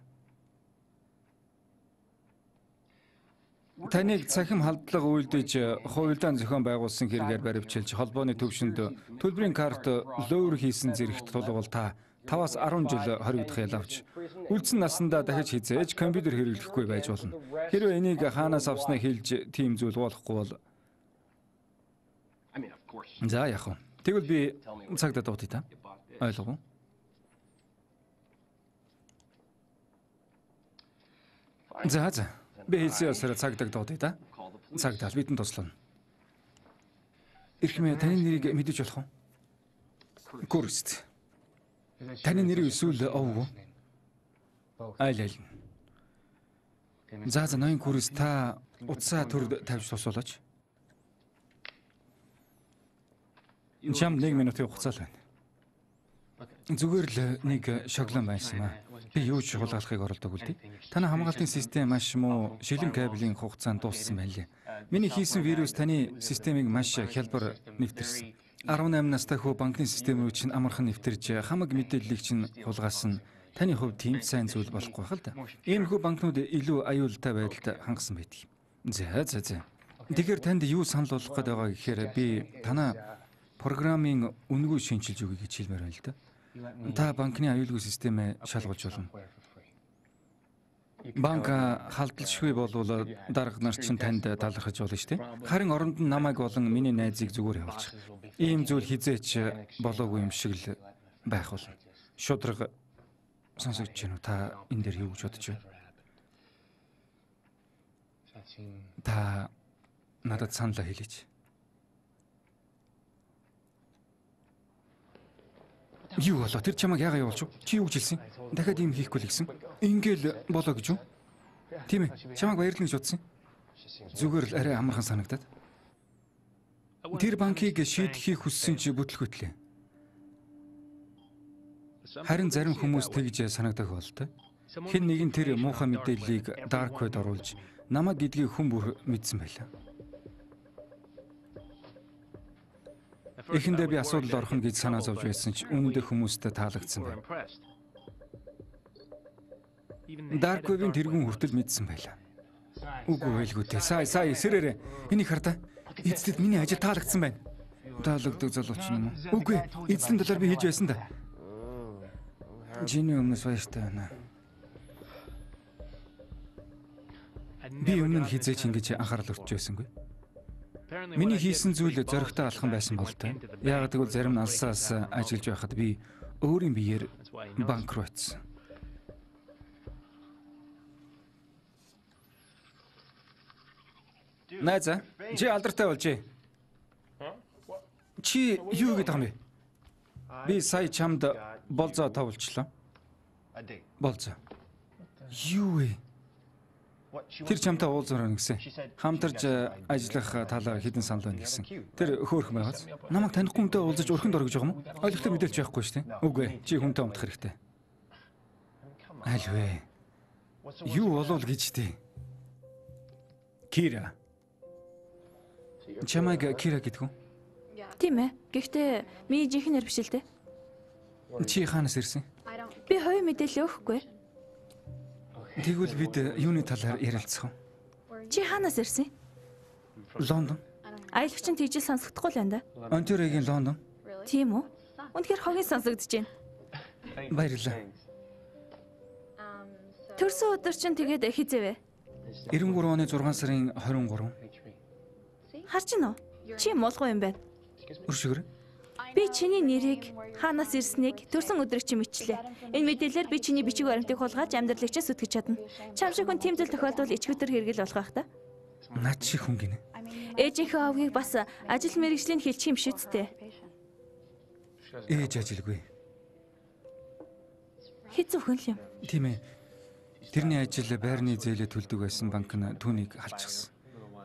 Таныг цахим халдлага үйлдэж хуульдаан зохион байгуулсан хэрэгээр баривчилж холбооны төвшөнд төлбөрийн карт лөөр хийсэн зэрэгт тулгуул та 5-аас 10 жил хоригдох ялавч үлдсэн насандаа дахиж хизээж компьютер хэрэглэхгүй байж болно. Хэрвээ энийг хаанаас авснаа хэлж тийм зүйл болохгүй бол За яг уу. Тэгвэл би цагдаа дуудъя та. Ойлгов уу? За за. Би хэлсэн ёсоор цагдаа дуудъя да. Цагдаа бидэнд туслана. Ирхмээ таны нэрийг мэдэж болох уу? Курст. Таны нэр эсвэл овг уу? Айл айл. За за ноён курс та утсаа төр тавьж тусуулаач. Чам 1 минутын хугацаа л байна. Зүгээр л нэг шоглон байсан маа. Би юу ч хулгайлахыг оролдог үлдээ. Таны хамгаалтын систем маш муу шилэн кабелийн хугацаанд дууссан байна лээ. Миний хийсэн вирус таны системийг маш хялбар нэвтэрсэн. 18 настай хүү банкны систем рүү чинь амархан нэвтэрж хамаг мэдээллийг чинь хулгайлсан. Таны хувьд тийм сайн зүйл болохгүй хэл та. Иймэрхүү банкнууд илүү аюултай байдалд хангасан байдаг. За за за. Тэгэхээр танд юу санал болгох гээд байгаа гэхээр би танаа программын үнгүй шинжилж өгье гэж хэлмээр байна л да. Та банкны аюулгүй системээ шалгуулж болно. Банк халдалшгүй болвол дарга нар чинь танд талархаж болно шүү дээ. Харин оронд нь намайг болон миний найзыг зүгээр явуулчих. Ийм зүйл хизээч болоогүй юм шиг л байх болно. Шудраг сонсогдож байна уу? Та энэ дээр юу гэж бодож байна? Та надад саналаа хэлээч. Юу болоо? Тэр чамайг яагаад явуулж вэ? Чи юу гэж хэлсэн? Дахиад ийм хийхгүй л гэсэн. Ингээл болоо гэж юу? Тийм ээ. Чамайг баярлна гэж бодсон. Зүгээр л арай амархан санагдаад. Тэр банкийг шийдэхийг хүссэн чи бүтлгүтлээ. Харин зарим хүмүүс тэгж санагдаг болтой. Хэн нэгэн тэр муухай мэдээллийг dark web оруулж намайг гэдгийг хүн бүр мэдсэн байлаа. Эхэндээ би асуудалд орхон гэж санаа зовж байсан ч үүндээ хүмүүстэй таалагдсан байна. Dark web-ийн тэргүүн хүртэл мэдсэн байлаа. Үгүй байлгүй те. Сая сая эсрээрээ энийг хардаа. Эцэд миний ажил таалагдсан байна. Таалагддаг залууч юм уу? Үгүй. Эцэдэн талаар би хийж байсан да. Жиний өмнөөс баяртай байна. Би өмнө хизээч ингэж анхаарал өртөж байсангүй. Миний хийсэн зүйл зөрөгтэй алхан байсан бол таа. Яагаад гэвэл зарим нь алсаас ажиллаж байхад би өөрийн биеэр банк руу очсон. Найза, чи алдартай болжээ. Чи юу гэдэг юм бэ? Би сая чамд болзоо товлчлоо. Болзоо. Юу вэ? Тэр чамтай уулзраа гэсэн. Хамтарч ажиллах талаар хідэн санал байна гэсэн. Тэр хөөрхөн байгааз. Намайг танихгүй хүнтэй уулзаж өрхөнд ор гэж байгаа юм уу? Ойлгохтой мэдээлж байхгүй шүү дээ. Үгүй ээ. Чи хүнтэй унтах хэрэгтэй. Аль вэ? Юу болов гэж дээ. Кира. Чамайг Кира гэдэг үү? Тийм ээ. Гэхдээ миний жинхэнэ нэр биш л дээ. Чи хаанаас ирсэн? Би хувийн мэдээлэл өгөхгүй. Тэгвэл бид юуны талаар ярилцах вэ? Чи хаанаас ирсэн? Лондон. Аялагч нь тийжэл сонсогдохгүй л байна да. Онтариогийн Лондон. Тийм үү? Үнэхээр хогийн сонсогдож байна. Баярлалаа. Төрсөн өдөр чинь тэгээд хизээвэ? 93 оны 6 сарын 23. Харж гинөө. Чи муулгүй юм байна. Өршөөр. Би чиний нэрийг хаанаас ирснийг төрсөн өдрийг чи мэдчлээ. Энэ мэдээлэлээр би чиний бичиг баримтыг хулгайж амьдралыг чинь сүтгэж чадна. Чам шиг хүн тийм зүйл тохиолдвол ичгүтэр хэрэгэл болох байх та. Над шиг хүн гинэ. Ээжийнхээ овгийг бас ажил мэргэжлийн хэлчих юм шүттэй. Ээж ажилгүй. Хэд зөвхөн л юм. Тийм ээ. Тэрний ажил байрны зээлээ төлдөг байсан банк нь түүнийг халчихсан.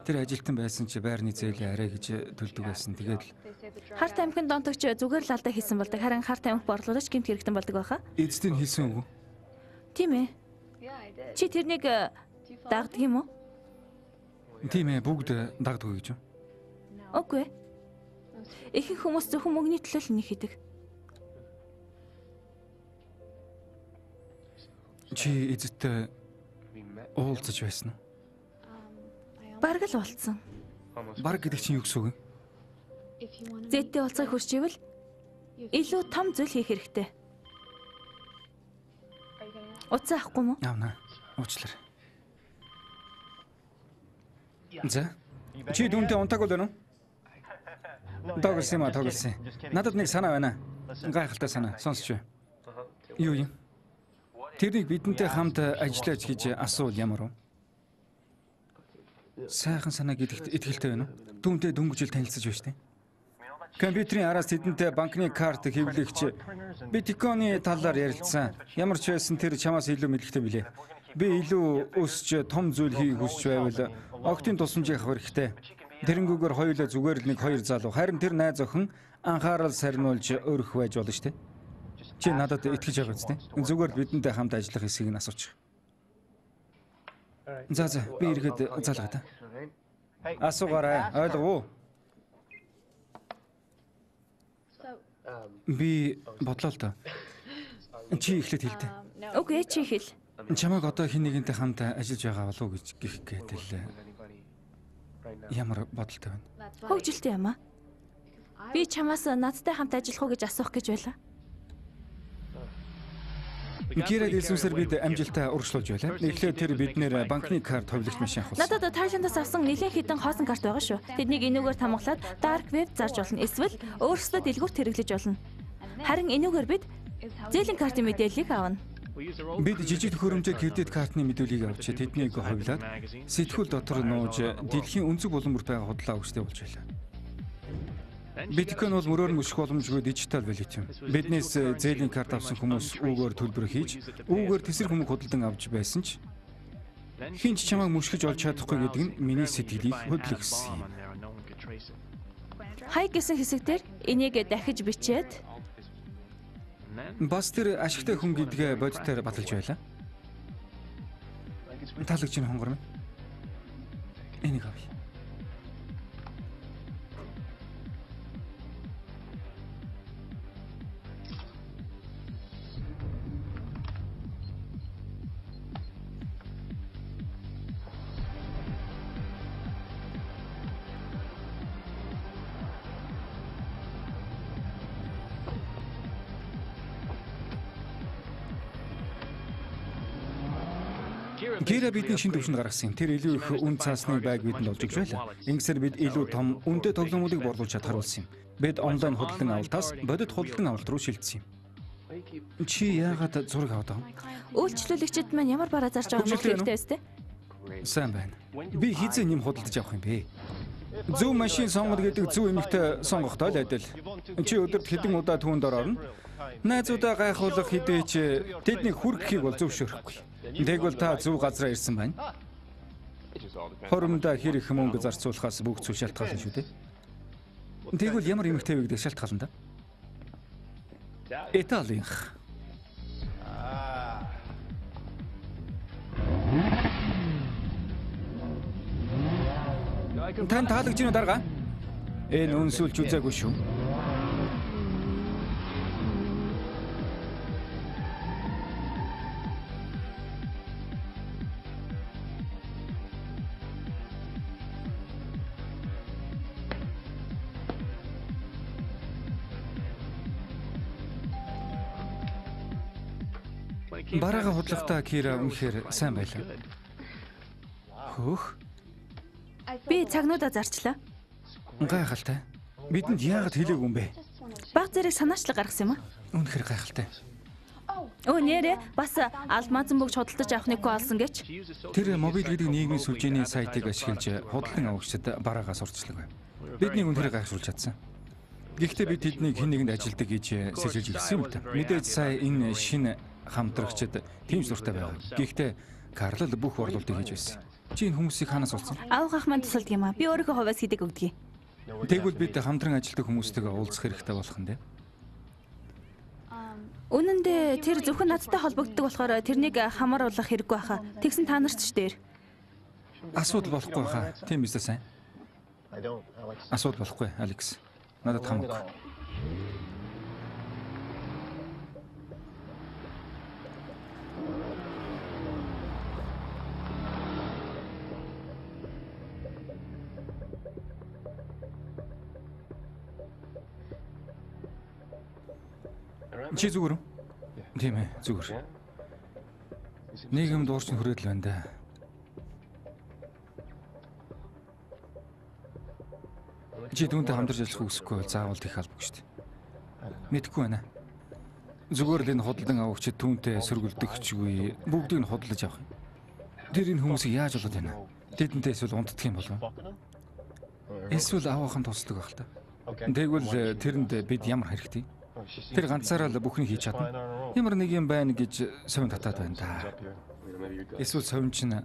Тэр ажилтан байсан чи байрны зээлээ арай гэж төлдөг байсан. Тэгээд л Харт амхын донтогч зүгээр л алдаа хийсэн болдог. Харин харт амх борлуулагч гэмт хэрэгтэн болдог байхаа. эцэд нь хийсэн үгүй. Тийм ээ. Чи тэрнийг э, дагдаг юм уу? Тийм ээ бүгд дагдгүй гэж. Үгүй. Ихэнх хүмүүс зөвхөн мөнгөний төлөө л нэг хийдэг. Чи эцэдтэй уулзаж байсан уу? Бараг л болцсон. Бараг гэдэг чинь юу гэсэн үг вэ? Зэттэй уулзах хүсч ивэл илүү том зүйл хийх хэрэгтэй. Уцаа авахгүй мó? Явна. Уучлаарай. За. Чи дүнтэй унтааг бол байна уу? Тоглосон юм а тоглосон. Надад нэг санаа байна. Гайхалтай санаа. Сонсч. Юу юм? Тэрнийг бидэнтэй хамт ажиллаж гэж асуул ямар вэ? Сайхан санаа гэдэгт итгэлтэй байна уу? Дүнтэй дөнгөжил танилцаж байна шүү дээ. Компьютерийн араас тэдэнтэй банкны карт хэвлэгч биткоины талаар ярилцсан. Ямар ч байсан тэр чамаас илүү мэдлэгтэй билээ. Би илүү өсч том зүйл хийх хүсч байвал октын тусламжийг авах хэрэгтэй. Тэрэнгүүгээр хоёулаа зүгээр л нэг хоёр залуу. Харин тэр найз охин анхаарал сарниулж өрөх байж болно шүү дээ. Чи надад итгэж байгаа үстэй. Зүгээр л бидэнтэй хамт ажиллах эсэхийг нь асуучих. За за би ирэхэд залгаа та. Асуугаарай. Ойлгов уу? Би бодлоо л доо. Чи эхлээд хэлдэ. Ээ чи хэл. Чамайг одоо хин нэгэнтэй хамт ажиллаж байгаа болов уу гэж гих гэтэл ямар бодолтой байна? Хөгжилтэй юм аа. Би чамаас надтай хамт ажиллах уу гэж асуух гэж байлаа. Гэрэг хэлсэнсээр бид амжилтаа урагшлуулж байлаа. Эхлээд тэр биднэр банкны карт хувилагч машин авахсан. Надад Тайландаас авсан нэлээд хідэн хоосон карт байгаа шүү. Тэднийг энүүгээр тамгалаад dark web зарж болно. Эсвэл өөрсдөө дэлгүүрт хэрэглэж болно. Харин энүүгээр бид зээлийн картын мэдээллийг авна. Бид жижиг төхөөрөмжөд кредит картны мэдүүлгийг авч тэднийг хувилаад сэтгүүл дотор нууж дэлхийн өнцөг булан бүрт байгаа худлаа өгчтэй болж байлаа. Биткойн бол мөрөөр мөшөх боломжгүй дижитал валют юм. Биднээс зээлийн карт авсан хүмүүс үүгээр төлбөр хийж, үүгээр тесрэг хүмүүх худалдан авч байсан ч хинч чамайг мөшгөж олж чадахгүй гэдэг нь миний сэтгэлийг хөдлөгсөн юм. Хай гэсэн хэсэг дээр энийг дахиж бичээд Бас тэр ашигтай хүн гэдгээ бодитоор баталж байлаа. Таалагч нь хонгор минь. Энийг авъя. Гэрэ бидний шин төвшөнд гаргасан. Тэр илүү их үн цаасны байг бидэнд олж өгч байлаа. Ингэсээр бид илүү том үнэтэй тоглоомуудыг борлуулж чадхаар болсон юм. Бид онлайн худалдан авалтаас бодит худалдан авалт руу шилжсэн юм. Чи яагаад зураг байгаа юм? үйлчлүүлэгчид маань ямар бараа зарж байгаа юм хэрэгтэй өстэй. Сайн байна. Би хизээ нэм худалдаж авах юм бэ? Зөв машин сонгол гэдэг зөв эмэгтэй сонгохдоо л адил. Чи өдөрт хэдэн удаа түүнд орно? Найзуудаа гайхуулах хэдий ч тэднийг хүргэхийг бол зөвшөөрөхгүй. Тэгвэл та зөв газараа ирсэн байна. Хоромдоо хэр их мөнгө зарцуулахаас бүх зүйл шалтгаална шүү дээ. Тэгвэл ямар эмэгтэй вэ гэдэг шалтгаална да. Италийнх. Тань таалагдж байна уу дарга? Энэ үнсүүлж үзээгүй шүү. Бараага худлахтаа Кира үнэхээр сайн байлаа. Хөөх, Би цагнуудаа зарчлаа. гайхалтай. Бидэнд яагаад хэлээгүй юм бэ? Баг зэрэг санаачлаг гаргасан юм аа. Үнэхээр гайхалтай. Өө нэрэ бас алмазан бүгж худалдаж авахныг олсон гэж. Тэр мобиль гэдэг нийгмийн сүлжээний сайтыг ашиглаж худалдан авагчид бараагаа сурчлаг байв. Биднийг үнэхээр гайхшруулж чадсан. Гэхдээ бид тэднийг хэн нэгэнд ажилдаг гэж сэлгэж ирсэн юм та. Мэдээж сая энэ шинэ хамтрагчид тийм зуртай байгаа. Гэхдээ Карл бүх борлуулалтыг хийж байсан. Чи энэ хүмүүсийг хаанаас олсон? Аав гах маань тусалдаг юм аа. Би өөрийнхөө хувьас хийдэг өгдөг. Тэгвэл бид хамтран ажилладаг хүмүүстэйгээ уулзах хэрэгтэй болох нь дээ. Үнэн дээр тэр зөвхөн надтай холбогддог болохоор тэрнийг хамааруулах хэрэггүй баха. Тэгсэн та нарт ч дээр. Асуудал болохгүй хаа. Тийм биз дээ сайн. Асуудал болохгүй, Алекс. Надад хамаагүй. Чи зүгээр үү? Тийм ээ, зүгээр. Нийгэм дуурчин хүрээд л байна да. Чи түүнтэй хамтарч ажиллах үсэхгүй бол заавал тийх албагүй шүү дээ. Мэдхгүй байна. Зүгээр л энэ худалдан авагчид түүнтэй сөргөлдөгчгүй бүгдийг нь худалдаж авах юм. Тэр энэ хүмүүсийг яаж болоод байна? Тэдэнтэй эсвэл унтдаг юм болов уу? Эсвэл аваахан тусдаг байх л та. Тэгвэл э, тэрэнд бид ямар хэрэгтэй? Тэр ганцаараа л бүхнийг хийж чадна. Ямар нэг юм байна гэж совин татаад байна да. Эсвэл совин чинь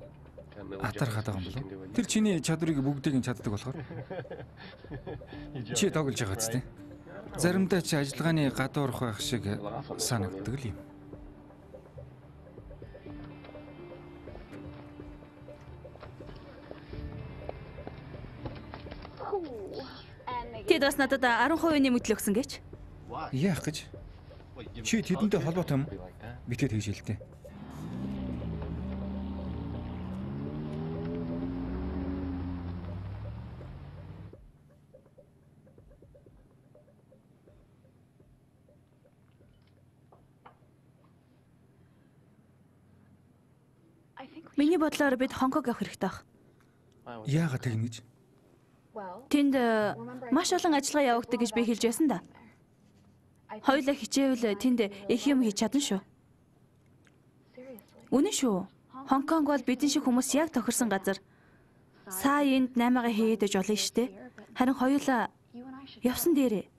атархаад байгаа юм болов? Тэр чиний чадварыг бүгдийг нь чаддаг болохоор. Чи тоглож байгаа ч тийм. Заримдаа чи ажиллагааны гадуурх байх шиг санагддаг л юм. Тэд бас надад 10% нэмэгдэл өгсөн гэж. Яах гэж? Чи тэдэнтэй холбоотой юм? Битээ тэгж хэлдэг. Миний бодлоор бид Хонконг явах хэрэгтэй баг. Яагаад тэгнэ гэж? Тэнд э, маш олон ажиллагаа явагддаг гэж би хэлж байсан да. Хоёулаа хичээвэл тэнд их юм хийж чадна шүү. Үнэн шүү. Хонконг бол бидний шиг хүмүүс яг тохирсон газар. Сая энд 8-ага хийдэж болно штэ. Харин хоёулаа явсан дээрээ.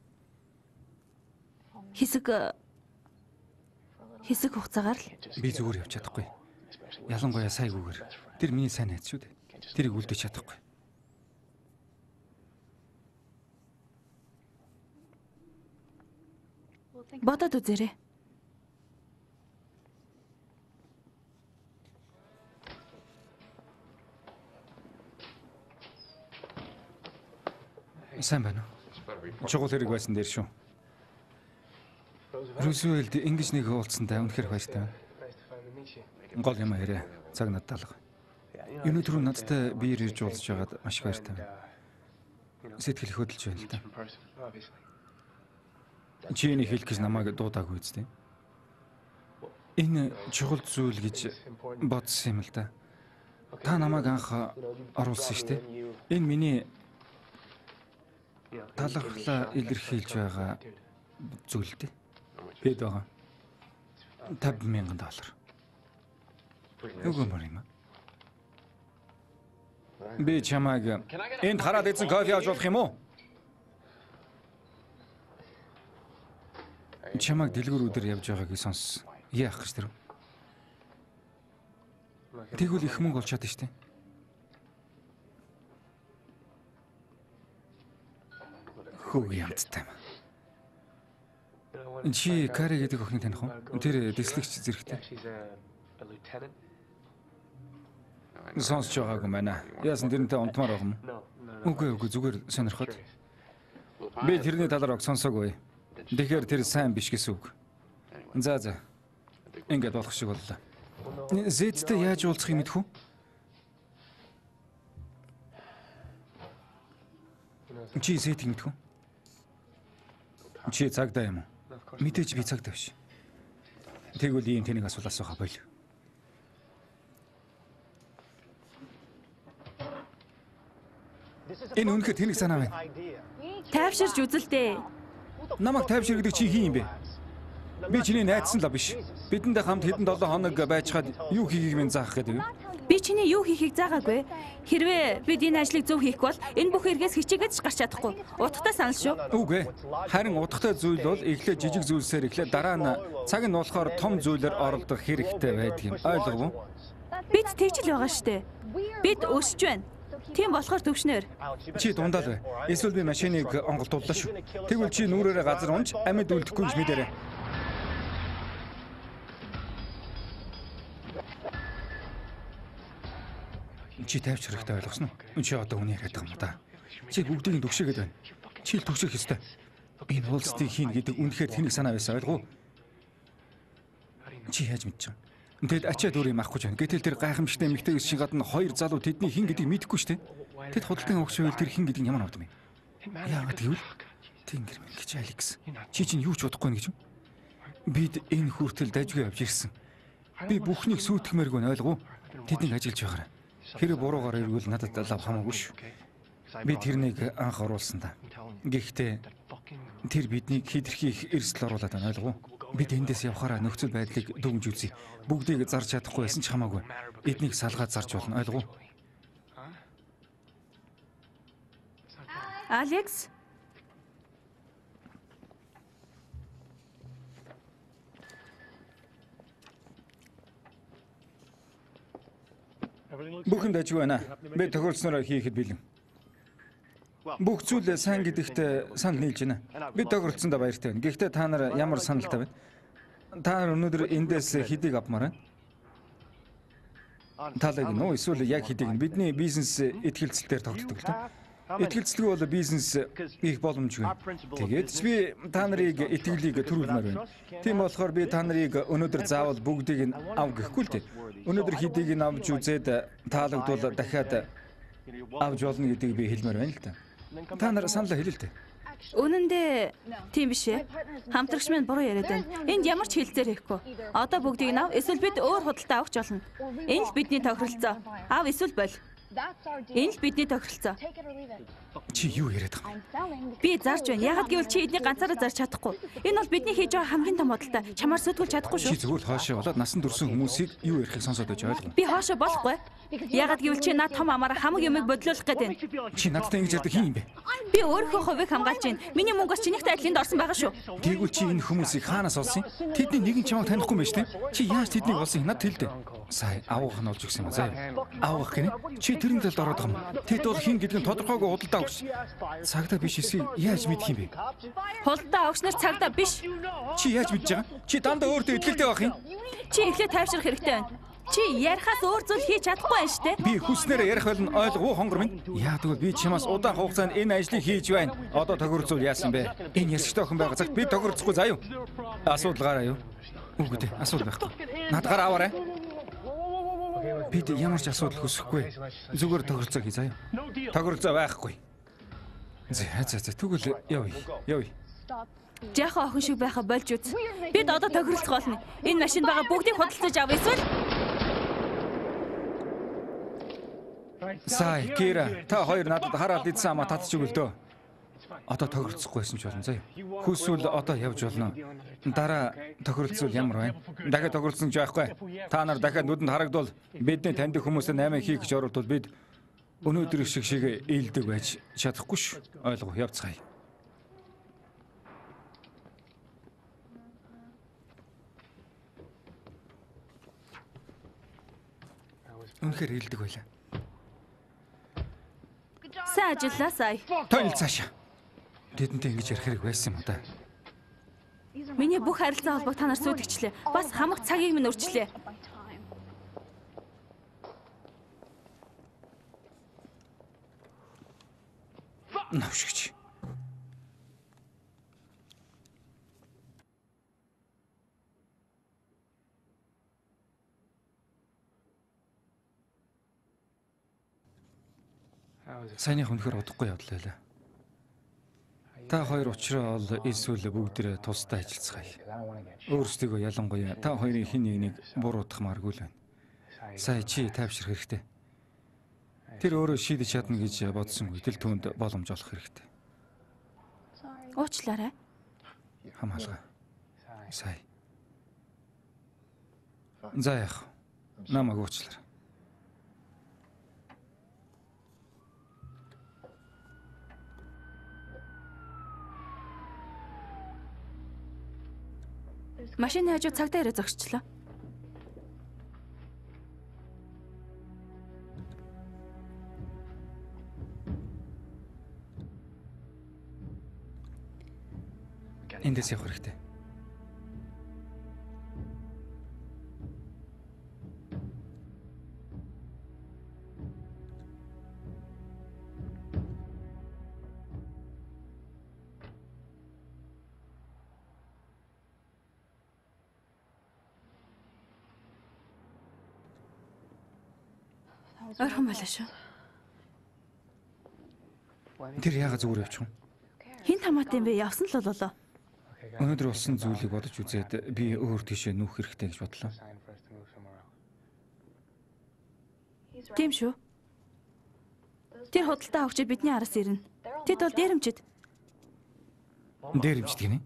Хэсэг хэсэг хугацаагаар л Би зүгээр явж чадахгүй. Ялангуяа сайгүйгээр. Тэр миний сайн найз шүү дээ. Тэрийг үлдэж чадахгүй. Бодоод үзээрэй. Сайн байна уу? Чугуул хэрэг байсан дээр шүү. Рузвельт ингэж нэг уулзсантай үнэхээр баяртай байна. Гол юм хэрэг. Цаг надад алга. Өнөөдөр надтай биер ирж уулзж байгаад маш баяртай байна. Сэтгэл их хөдөлж байна л да. Чи энийг хэлэх гэж намайг дуудаагүй үстэй. Энэ чухал зүйл гэж бодсон юм л да. Та намайг анх оруулсан шүү дээ. Энэ миний талархлаа илэрхийлж байгаа зүйл дээ. Хэд байгаа? 50000 доллар. Нөгөө мөр юм аа. Би чамайг энд хараад эзэн кофе авч болох юм уу? Чамайг дэлгүүрүүдээр явж байгааг сонссон. Яах гэж тэр? Тэгвэл их мөнгө олж чадна шүү дээ. Хөө янзтай юм. Чи Кари гэдэг охиныг таних уу? Тэр дэслэгч зэрэгтэй. Сонсож байгаагүй байна. Яасан тэрнтэй унтмаар байгаа юм? Үгүй үгүй зүгээр сонирхоод. Би тэрний талаарог сонсоогүй. Тэгэхээр тэр сайн биш гэсэн үг. За за. Ингээд болох шиг боллоо. Зэдтэй яаж уулзахыг мэдэх үү? Чи зэдийг мэдэх үү? Чи цагдаа юм уу? Мэдээж би цагдаа биш. Тэгвэл ийм тэнийг асуулаас байгаа бойл. Энэ үнэхээр тэнийг санаа байна. Тайвширч үзэлтэй. Намайг тайвшир гэдэг чи хин юм бэ? Би чиний найдсан л биш. Бидэндээ хамт хэдэн 7 хоног байжгаад юу хийхийг минь заах гэдэг юм. Би чиний юу хийхийг заагаагүй. Хэрвээ бид энэ ажлыг зөв хийх бол энэ бүх эргээс хичээгээд ч гарч чадахгүй. Утгатай санал шүү. Үгүй ээ. Харин утгатай зүйл бол эхлээд жижиг зүйлсээр эхлээд дараа нь цаг нь болохоор том зүйлээр оролдох хэрэгтэй байдаг юм. Ойлгов уу? Бид тэгж л байгаа штэ. Бид өсөж байна. Тийм болохоор төвшнөр. Чи дундаа л бай. Эсвэл би машиныг онголтууллаа шүү. Тэгвэл чи нүрээрээ газар унж амьд үлдэхгүй гэж мэдэрэй. Чи тавьч хэрэгтэй ойлгосноо? Чи одоо үний яриад байгаа юм да. Чи бүгдийг төгшөөгээд байна. Чи л төгсөх ёстой. Энэ уулзтыг хийн гэдэг үнэхээр тэнийг санаа байсан ойлгов уу? Чи яаж мэдчихв? Тэгэд ачаа дүр юм ахгүй ч байна. Гэтэл тэр гайхамшигтай эмэгтэйгээс шиг гадна хоёр залуу тэдний хин гэдгийг мэдэхгүй шүү дээ. Тэд худалдан өгч байвал тэр хин гэдгийг ямар авд юм? Яагаад гэвэл Тэнгэр минь гэж Алекс. Чи чинь юу ч удахгүй нэг юм. Бид энэ хүртэл дажгүй явж ирсэн. Би бүхнийг сүйтгэмээрг байна ойлгов? Тэднийг ажиллаж байгаарай. Хэрэг буруугаар ирвэл надад лав хамаагүй шүү. Би тэрнийг анх оруулсан да. Гэхдээ тэр биднийг хитрхи их эрсдэл оруулаад байна ойлгов? Бид эндээс явхаараа нөхцөл байдлыг дүгнж үзье. Бүгдийг зарж чадахгүй байсан ч хамаагүй. Эднийг салгаад зарж болно ойлгов уу? Алекс, Бүхэн дажгүй байна. Би тохиолдсноор хийхэд бэлэн. Бүх зүйл сайн гэдэгт санал нийлж байна. Би тохиолдсондоо баяртай байна. Гэхдээ та нар ямар саналтай байна? Та нар өнөөдөр эндээс хэдийг авмаар байна? Таалаг нь уу эсвэл яг хэдийг нь бидний бизнес ихтгэлцэлээр тогтдог л доо. Ихтгэлцэлгүй бол бизнес их боломжгүй. Тэгээд ч би та нарыг итгэлийг төрүүлмээр байна. Тийм болохоор би та нарыг өнөөдөр заавал бүгдийг нь ав гэхгүй л дээ. Өнөөдөр хэдийг нь авч үзээд таалагдвал дахиад авч болно гэдгийг би хэлмээр байна л да. Та нар саналаа хэлээ л дээ. Үнэн дээр тийм биш ээ. Хамтрагч минь буруу яриад байна. Энд ямар ч хилцээр хийхгүй. Одоо бүгдийг нав эсвэл бид өөр худалдаа авах болно. Энэ л бидний тохиролцоо. Ав эсвэл боль. Энэ л бидний тохиролцоо. Чи юу яриад байгаа юм? Би зарж байна. Ягаад гэвэл чи эднийг ганцаараа зарж чадахгүй. Энэ бол бидний хийж байгаа хамгийн том бодолтой. Чамаар сүйтгэж чадахгүй Чи шүү. зүгээр л хоошоо болоод насан турш хүмүүсийг юу ярихыг сонсоод байж ойлгоо. Би хоошо болохгүй. Ягаад гэвэл чи над том амаараа хамаг юмыг бодлуулах гээд байна. Чи надтай ингэж ярьдаг хин юм бэ? Би өөрийнхөө хувийг хамгаалж байна. Миний мөнгөс чинийхтэй адилд орсон байгаа шүү. Тэгвэл чи энэ хүмүүсийг хаанаас олсон юм? Тэдний нэг нь чамайг танихгүй юм байна шүү дээ. Чи яаж тэднийг олсон юм надад хэлдэ. Сая авах нь олж өгсөн юм аа. Заа. Авах гинэ. Чи тэрэн талд ороод байгаа юм. Тэд бол хин гэдэг нь тодорхойгүй худалдаа өгч. Цагтаа биш эсгийг яаж мэдх юм бэ? Хулдаа огчнор цагдаа биш. Чи яаж мэдж байгаа? Чи дандаа өөртөө итгэлтэй байх юм. Чи эхлээд тайвшрах хэрэгтэй байна. Чи ярихаас өөр зүйл хийж чадахгүй байна штэ. Би хүснээр ярих болно ойлгоо хонгор минь. Яагтвэл би чамаас удаан хугацаанд энэ ажлыг хийж байна. Одоо тохирцуул яасан бэ? Энэ ярьцтай охин байгаа цагт би тохирцохгүй юу? Асуудал гараа юу? Үгүй дээ, асуудал байхгүй. Надгаар аваарай. Бид ямар ч асуудал хүсэхгүй. Зүгээр тохирцоо хий юу? Тохирцоо байхгүй. За за за тэгвэл явъя. Явъя. Жаахан охин шиг байха болж үз. Бид одоо тохиролцох болно. Энэ машин байгаа бүгдийг худалдаж ав эсвэл Сай, Кира, та хоёр надад хараад идсэн амаа татчих өгөл дөө. Одоо тохирцохгүйсэн ч болно заа юу? Хүсвэл одоо явж болно. Дараа тохиролцвол ямар байна? Дахиад тохиролцсон ч байхгүй. Та нар дахиад нүдэнд харагдвал бидний таньдаг хүмүүстэй 8 хийх гэж оролдвол бид өнөөдөр шиг шиг ээлдэг байж чадахгүй ш. Ойлгов явцгаая. Үнэхээр ээлдэг байлаа. сайн ажиллаа сая. Тойл цаашаа. Тэдэнтэй ингэж ярих хэрэг байсан юм да? Миний бүх харилцаа холбоог та нар сүйдэгчлээ. Бас хамаг цагийг минь өрчлээ. Навшигч. Саяных үнэхээр удахгүй явдал байлаа. Та хоёр уучраа бол эсвэл бүгдээ тусдаа ажиллацгаая. Өөрсдөө ялангуяа та хоёрын хин нэг нэг буруутгахмааргүй л байна. Сая чи тайвшрах хэрэгтэй. Тэр өөрөө шийдэж чадна гэж бодсон үед л түүнд боломж олох хэрэгтэй. Уучлаарай. Хамаалга. Сая. За яах. вэ? Намайг уучлаарай. Машины хажуу цагдаа ирээ зогсчлоо. Эндээс явах хэрэгтэй. Ойрхон байлаа шүү. Тэр яагаад зүгээр явчих вэ? Хин тамаатай юм бэ? Явсан л болоо. Өнөөдөр болсон зүйлийг бодож үзээд би өөр тийшээ нүүх хэрэгтэй гэж бодлоо. Тийм шүү. Тэр худалдаа авахчид бидний араас ирнэ. Тэд бол дээрэмчид. Дээр юмчдаг гинэ.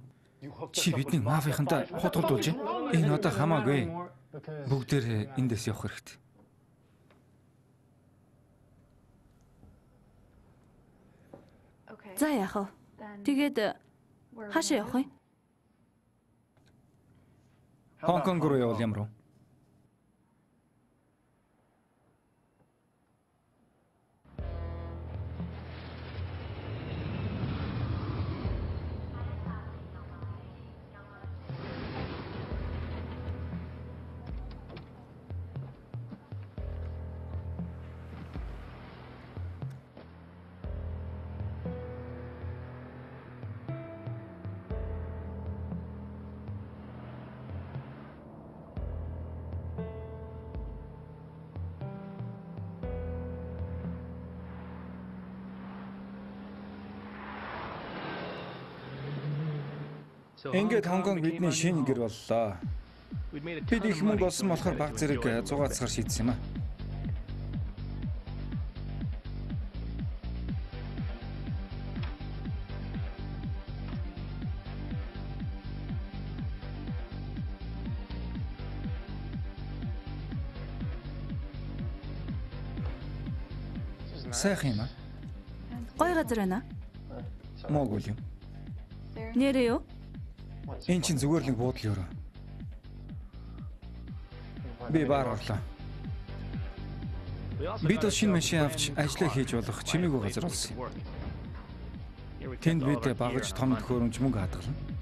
Чи бидний мафийнхантай хутгалдуулж байна. Энэ одоо хамаагүй. Бүгдээр эндээс явах хэрэгтэй. За яах вэ? Тэгээд хаашаа явах вэ? Хонконг руу явал ямар вэ? Ингээд Хонконг бидний шинэ гэр боллоо. Бид их мөнгө олсон болохоор баг зэрэг зугаацгаар шийдсэн юм а. Сайхан юм а. Гой газар байна. Моогүй юм. Нэрээ юу? Энд чинь зүгээр л нэг буудлын өрөө. Би баар орлоо. Бид бол шинэ машин авч ажиллаа хийж болох чимээгүй газар болсон. Тэнд бид багаж том төхөөрөмж мөнгө хадгална.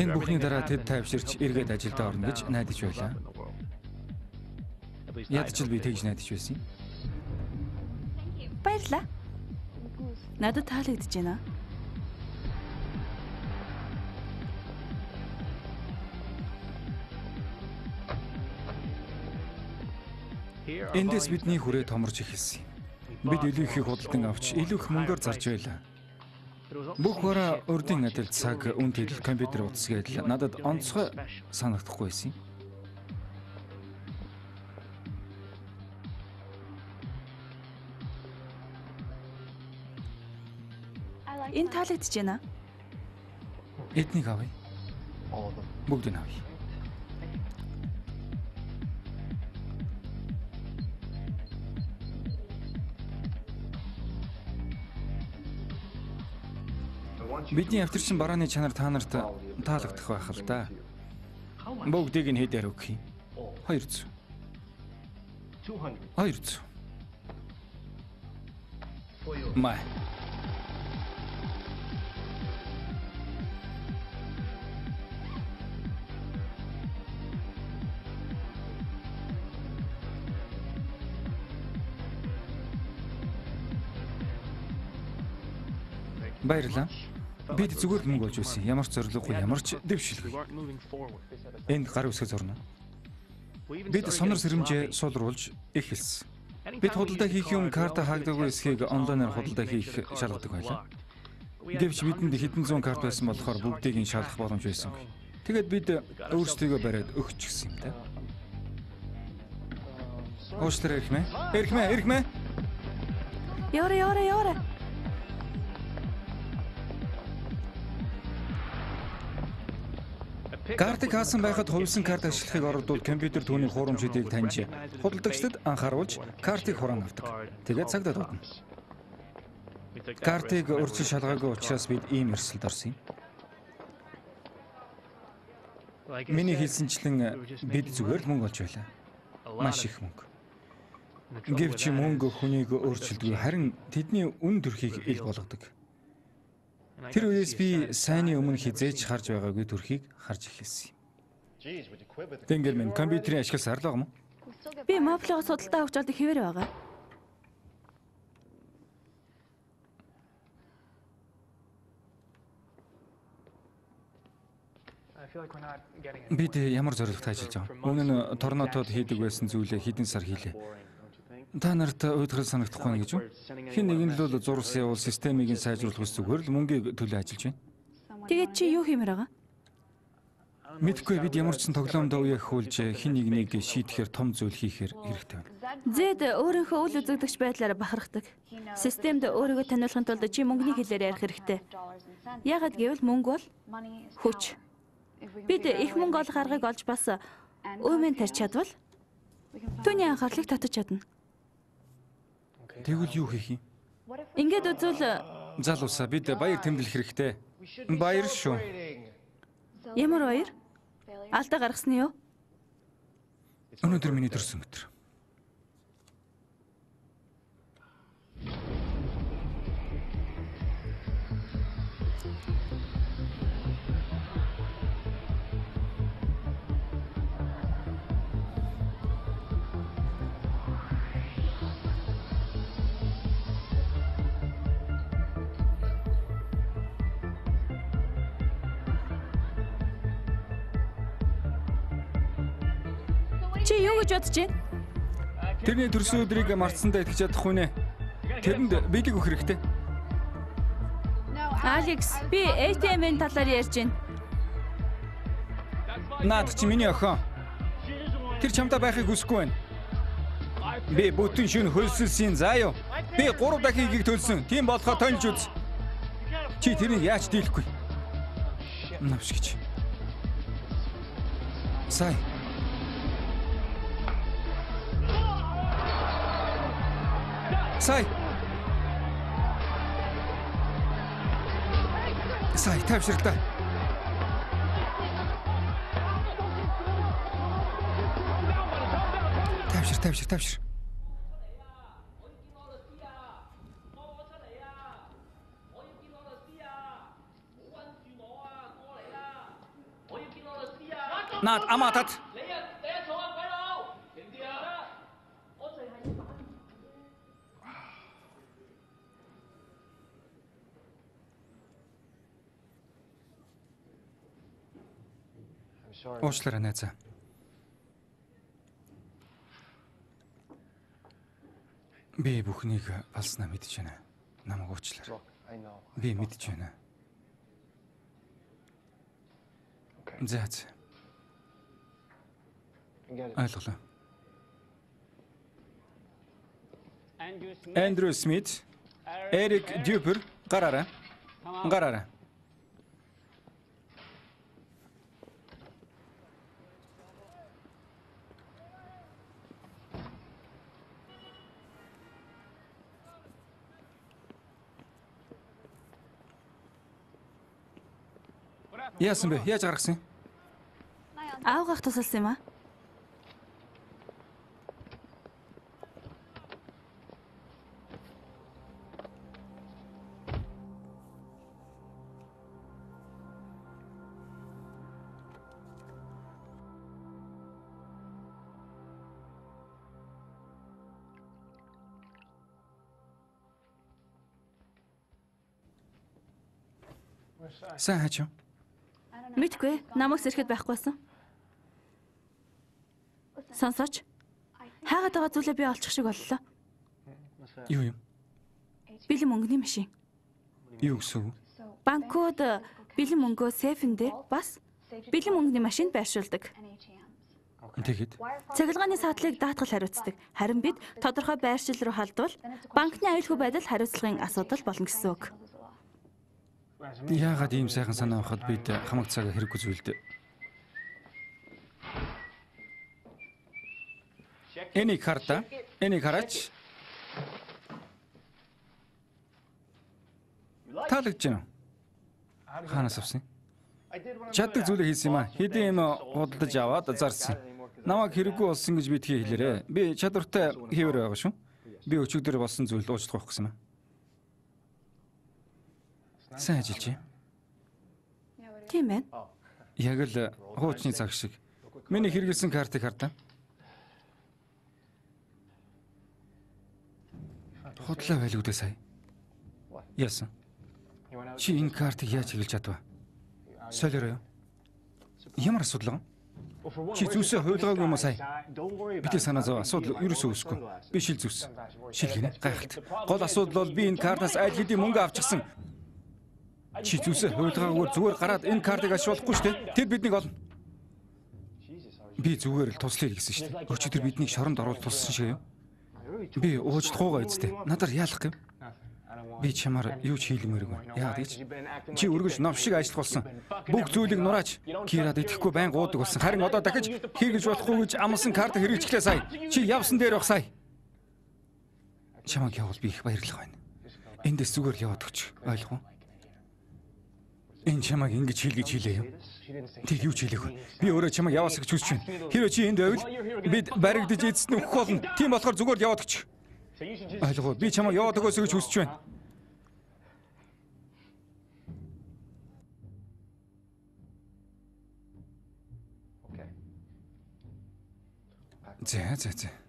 Энэ бүхний дараа тэд тайвширч эргээд ажилдаа орно гэж найдаж байлаа. Ядч л би тэгж найдаж байсан юм. Баярлаа. Надад таалагдж байна. Эндээс бидний хүрээ томорч эхэлсэн юм. Бид илүү их худалдан авч илүү их мөнгөөр зарж байлаа. Бүх бараа урдын адил цаг үн тэдэл компьютер утас гэдэл надад онцгой санагдахгүй байсан юм. Энэ таалагдж байна. Эднийг авъя. Бүгдийг авъя. Бидний авторчин барааны чанар та нарт таалагдах байх л да. Бүгдийг нь хэдээр өгөх юм? 200. 200. Май. Баярлалаа. Бид зүгээр мөнгө олж байсан. Ямар ч зориггүй, ямар ч дэвшилгүй. Энд гар үсгээ зорно. Бид сонор сэрэмжээ суулруулж эхэлсэн. Бид худалдаа хийх юм карта хаагдаагүй эсхийг онлайнаар худалдаа хийх шалгадаг байлаа. Гэвч бидэнд хэдэн зуун карт байсан болохоор бүгдийг нь шалгах боломж байсангүй. Тэгээд бид өөрсдийгөө бариад өгч гисэн юм да. Уушлаар ирэх мэ? Ирэх мэ? Ирэх мэ? Яваа яваа яваа. Картыг хаасан байхад хувьсан карт ашиглахыг оролдвол компьютер түүний хуурамчдыг таньж худалдагчдад анхааруулж картыг хураан авдаг. Тэгээд цагдаа дуудана. Картыг урьдчил шалгаагүй учраас бид ийм эрсэлд орсон юм. Миний хэлсэнчлэн бид зүгээр л мөнгө олж байлаа. Маш их мөнгө. Гэвч мөнгө хүнийг өөрчилдөг харин тэдний үн төрхийг ил болгодог. Тэр үеэс би сайнны өмнө хизээж харж байгаагүй төрхийг харж эхэлсэн юм. Тэнгэр минь компьютерийн ашиглал сарлаа юм уу? Би моблоо судалдаа өгч олдог хэвээр байгаа. Бид ямар зорилготой ажиллаж байгаа? Өмнө нь торнотод хийдэг байсан зүйлээ хэдэн сар хийлээ. Та нарт уйдгал санагдахгүй нэ гэж үү? Хин нэгэн л бол зурс явуул системийг нь сайжруулах ус зүгээр л мөнгөийг төлөө ажиллаж байна. Тэгээд чи юу хиймээр байгаа? Мэдхгүй бид ямар ч сан тоглоомд уяах хүлж хин нэгнийг шийдэхээр том зүйл хийхээр хэрэгтэй байна. Зэд өөрийнхөө үл үзэгдэгч байдлаараа бахархдаг. Системд өөрийгөө таниулахын тулд чи мөнгөний хэлээр ярих хэрэгтэй. Яагаад гэвэл мөнгө бол хүч. Бид их мөнгө олох аргыг олж бас өөмэн тарч чадвал түүний анхаарлыг татаж чадна. Тэгвэл юу хийх юм? Ингээд үзвэл Залуусаа бид баяр тэмдэглэх хэрэгтэй. Баяр шүү. ямар баяр? Алдаа гаргасны юу? Өнөөдөр миний төрсөн өдөр. Чи юу гэж бодож байна? Тэрний төрсөн өдрийг мартсандаа итгэж чадахгүй нэ. Тэрэнд биелэг өгөх хэрэгтэй. Алекс, би ATM-ийн талаар ярьж байна. Наад чи миний охин. Тэр чамтай байхыг хүсэхгүй байна. Би бүтэн шүн хөлсөлсөн заа юу. Би 3 дахин игийг төлсөн. Тийм болохоо тонж үз. Чи тэрийг яаж дийлэхгүй? Навш гэж. Сай. 塞，塞，抬不起来，抬。抬不起来，抬不起来，抬不起来。那阿嘛特。Уучлаарай найзаа. Би бүхнийг алснаа мэдэж байна. Намайг уучлаарай. Би мэдэж байна. За. за. Ойлголоо. Эндрю Смит, Эрик Дюпер гараарай. Гараарай. Яасан бэ? Яаж гаргасан юм? Аавгах тусалсан юм аа. Сайн хаач юу? Мэдгүй. Намайг сэрхэд байхгүй байсан. Сонсооч. Хаагаад байгаа зүйлээ би олчих шиг боллоо. Юу юм? Бэлэн мөнгөний машин. Юу гэсэн? Банкуд бэлэн мөнгөө сейфэндээ бас бэлэн мөнгөний машинд байршуулдаг. Тэгэхэд Цахилгааны саадлыг даатгал хариуцдаг. Харин бид тодорхой байршил руу халдвал банкны аюулгүй байдал хариуцлагын асуудал болно гэсэн үг. Яагаад ийм сайхан санаа авахад бид хамаг цагаа хэрэггүй зүйлдэ. Энийг харта. Энийг хараач. Таалагдж байна. уу? Хаанаас авсан? Чаддаг зүйлээ хийсэн юм аа. Хэдийн юм худалдаж аваад зарсан. Намайг хэрэггүй болсон гэж битгий хэлээрээ. Би чадвартай хийвэр байгаа шүү. Би өчигдөр болсон зүйл уучлах байх гэсэн юм аа. Сайн ажиллаж байна. Тийм байна. Яг л хуучны цаг шиг. Миний хэрэгэлсэн картыг хардаа. Худлаа байлгүй дээ сая. Яасан? Чи энэ картыг яаж хэрэглэж чадваа? Солиорой. Ямар асуудал вэ? Чи зүсээ хуйлгаагүй юм уу сая? Бид санаа зов асуудал ерөөсөө үүсэхгүй. Би шил зүс. Шил гинэ гайхалт. Гол асуудал бол би энэ картаас аль хэдийн мөнгө авчихсан. Чи зүсээ хуйлгаагүй зүгээр гараад энэ картыг ашиглахгүй шүү дээ. Тэд биднийг олно. Би зүгээр л туслая гэсэн шүү дээ. Өчигдөр биднийг шоронд оруулах туссан шиг юм. Би уучлахуугаа эзтэй. Надаар яалах юм? Би чамаар юу ч хийлмээргүй. Яагаад гэж? Чи өргөж ном шиг ажиллах болсон. Бүх зүйлийг нураач. Кирад идэхгүй байн гуудаг болсон. Харин одоо дахиж хийгэж болохгүй гэж амлсан карт хэрэгжлээ сая. Чи явсан дээр байх сая. Чамайг явуул би их баярлах байна. Эндээс зүгээр л яваад өгч. Ойлгов уу? Энэ чамайг ингэж хийлгэж хийлээ юу? Тэг юу ч хийлээгүй. Би өөрөө чамайг яваасаа гэж хүсэж байна. Хэрэв чи энд байвал бид баригдаж эзэст нь өгөх болно. Тийм болохоор зүгээр л яваад өгч. Ойлгов уу? Би чамайг яваад өгөөсэй гэж хүсэж байна. За за за.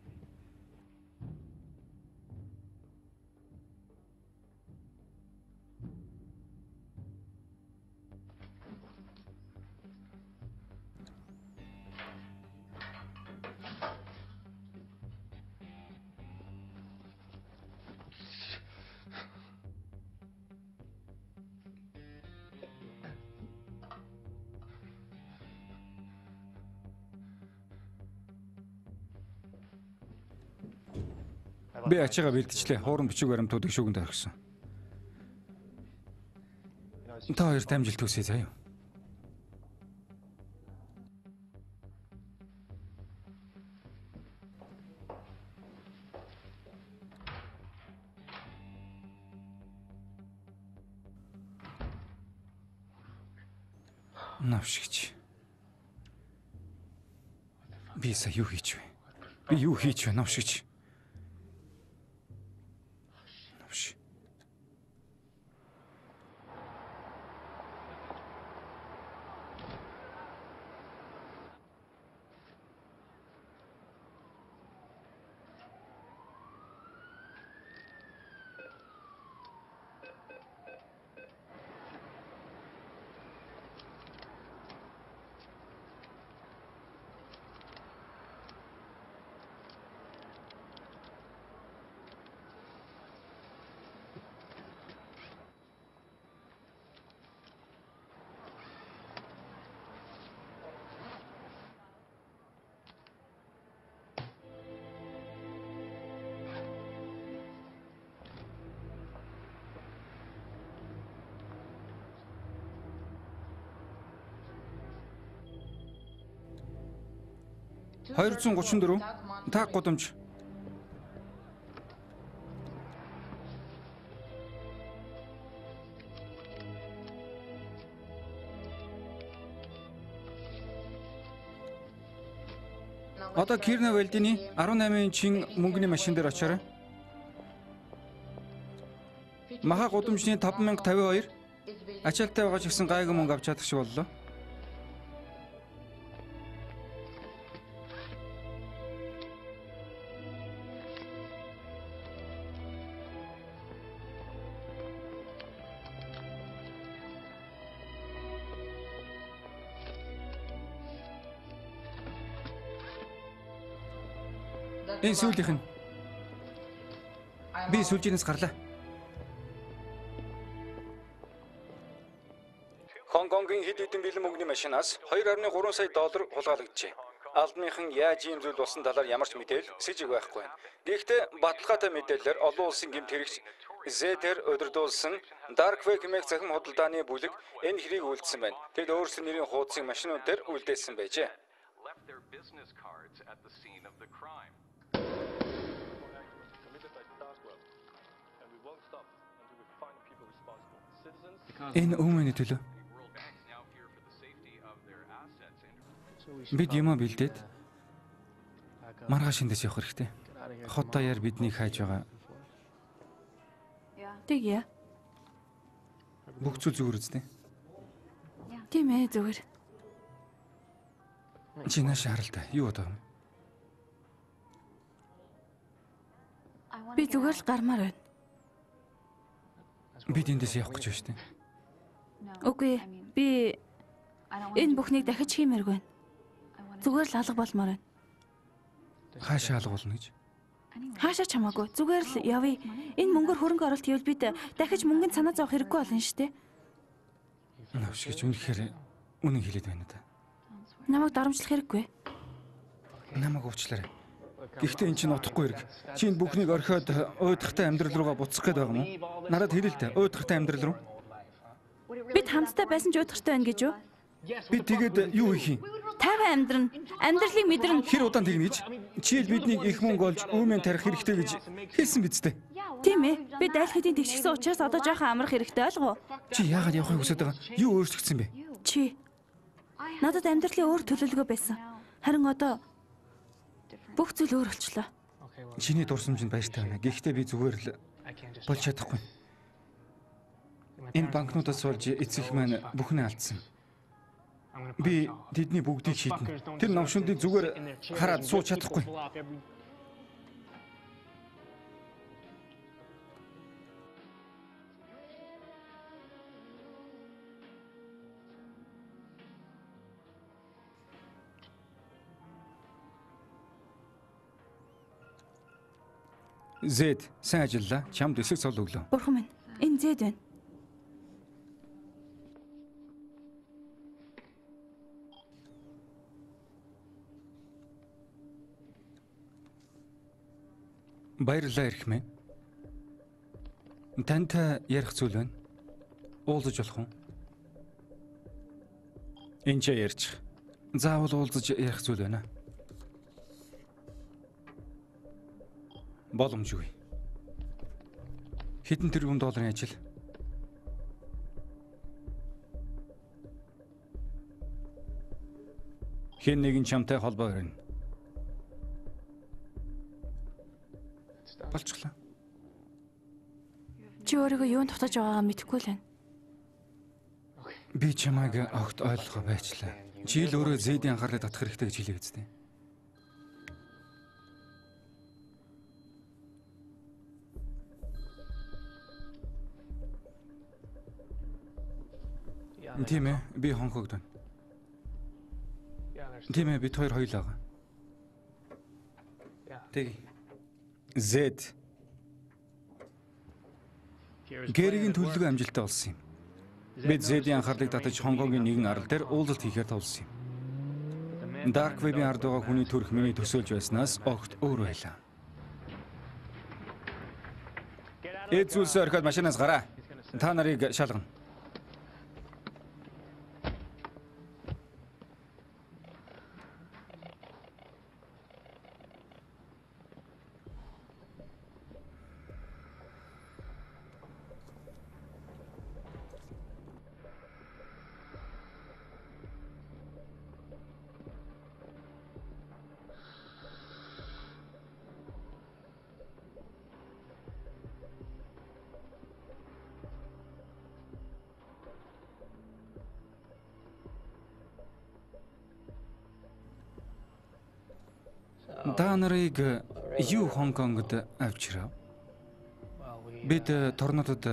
Би ачаага бэлдчихлээ. Хууран бичиг баримтуудыг шүүгэнд орхисон. Та хоёрт амжилт хүсье заяа. Навшигч. Би сая юу хийч вэ? Би юу хийч вэ, навшигч? 234 та гудамж. Одоо Кирна Вэлдины 18 инчин мөнгөний машин дээр очиорой. Маха гудамжны 5052 ачаалттай байгаа ч гэсэн гайгүй мөнгө авч чадах шиг боллоо. Энэ сүүлийнх нь. Би сүлжээс гарлаа. Хонконгийн хэд хэдэн бэлэн мөнгөний машинаас 2.3 сая доллар хулгайлагджээ. Албаныхан яаж ийм зүйл болсон талаар ямар ч мэдээлэл сэжиг байхгүй байна. Гэхдээ баталгаатай мэдээлэлээр олон улсын гэмт хэрэгч Зэтер өдөрдүүлсэн Dark Web хэмээх захим худалдааны бүлэг энэ хэрийг үйлдсэн байна. Тэд өөрсдийн нэрийн хуудсыг машинууд дээр үлдээсэн байжээ. left their business cards at the scene of the crime. Энэ өмнөний төлөө бид юмаа бэлдээд маргааш эндээс явах хэрэгтэй. Хот даяар биднийг хайж байгаа Тэгье. бүх зүйл зүгээр үстэй. Тийм ээ зүгээр. Чи нааш харалтай. Юу бодоо Би зүгээр л гармаар байна. Бид эндээс явах гэж байна шүү дээ. Үгүй би энэ бүхнийг дахиж хиймээргүй байна. Зүгээр л алга болмоор байна. Хаашаа алга болно гэж. Хаашаа ч хамаагүй. Зүгээр л явъя. Энэ мөнгөөр хөрөнгө оруулалт хийвэл бид дахиж мөнгөнд санаа зовох хэрэггүй болно шүү дээ. Навш гэж үнэхээр үнэн хэлээд байна да. Намайг дарамжлах хэрэггүй. Намайг уучлаарай. Гэхдээ эн чинь утгагүй хэрэг. Чи энэ бүхнийг орхиод уйдахтай амьдрал руугаа буцах гээд байгаа юм уу? Надад хэлээ л дээ. Уйдахтай амьдрал руу. Бид хамтдаа байсан ч уйдгартай байна гэж юу? Би тэгээд юу хийх юм? Тайван амьдран, амьдралыг мэдэрнэ. Хэр удаан тэгнэ гэж? Чи л биднийг их мөнгө олж үүмэн тарих хэрэгтэй гэж хэлсэн биз дээ. Тийм ээ. Би дайл хэдийн тэгчихсэн учраас одоо жоохон амрах хэрэгтэй ойлгов уу? Чи яагаад явахыг хүсэж байгаа? Юу өөрчлөгдсөн бэ? Чи надад амьдралын өөр төлөвлөгөө байсан. Харин одоо бүх зүйл өөр болчлоо. Чиний дурсамжинд баяртай байна. Гэхдээ би зүгээр л болж чадахгүй. Энэ банкнуудаас болж эцэг маань бүхнээ алдсан. Би тэдний бүгдийг шийднэ. Тэр номшондыг зүгээр хараад сууж чадахгүй. Зэд сайн ажиллаа. Чамд эсэг цол өглөө. Бурхан минь, энэ зэд байна. Баярлалаа ирэх мэн. Тантай ярих зүйл байна. Уулзаж болох уу? Энд ч ярьчих. Заавал уулзаж ярих зүйл байна. Боломжгүй. Хэдэн тэрбум долларын ажил? Хэн нэгэн чамтай холбоо өрнө. Болчихлоо. Чи өөрийгөө юунд тутаж байгаагаа мэдэхгүй л байна. Би чамайг огт ойлгоо байчлаа. Чи л өөрөө зэдийн анхаарлыг татах хэрэгтэй гэж хэлээ үстэй. Тийм ээ, би хонхогд байна. Тийм ээ, бид хоёр хоёулаа. Тэг. Зэд Гэригийн төлөвлөгөө амжилттай болсон юм. Бид Зэдийн анхаарлыг татаж Хонгонгийн нэгэн арал дээр уулзалт хийхээр товлсон юм. Dark Web-ийн ард байгаа хүний төрх миний төсөөлж байснаас огт өөр байлаа. Зүйлсээ орхиод машинаас гараа. Та нарыг шалгана. Та нарыг юу Хонконгод авчирав? Бид торнодод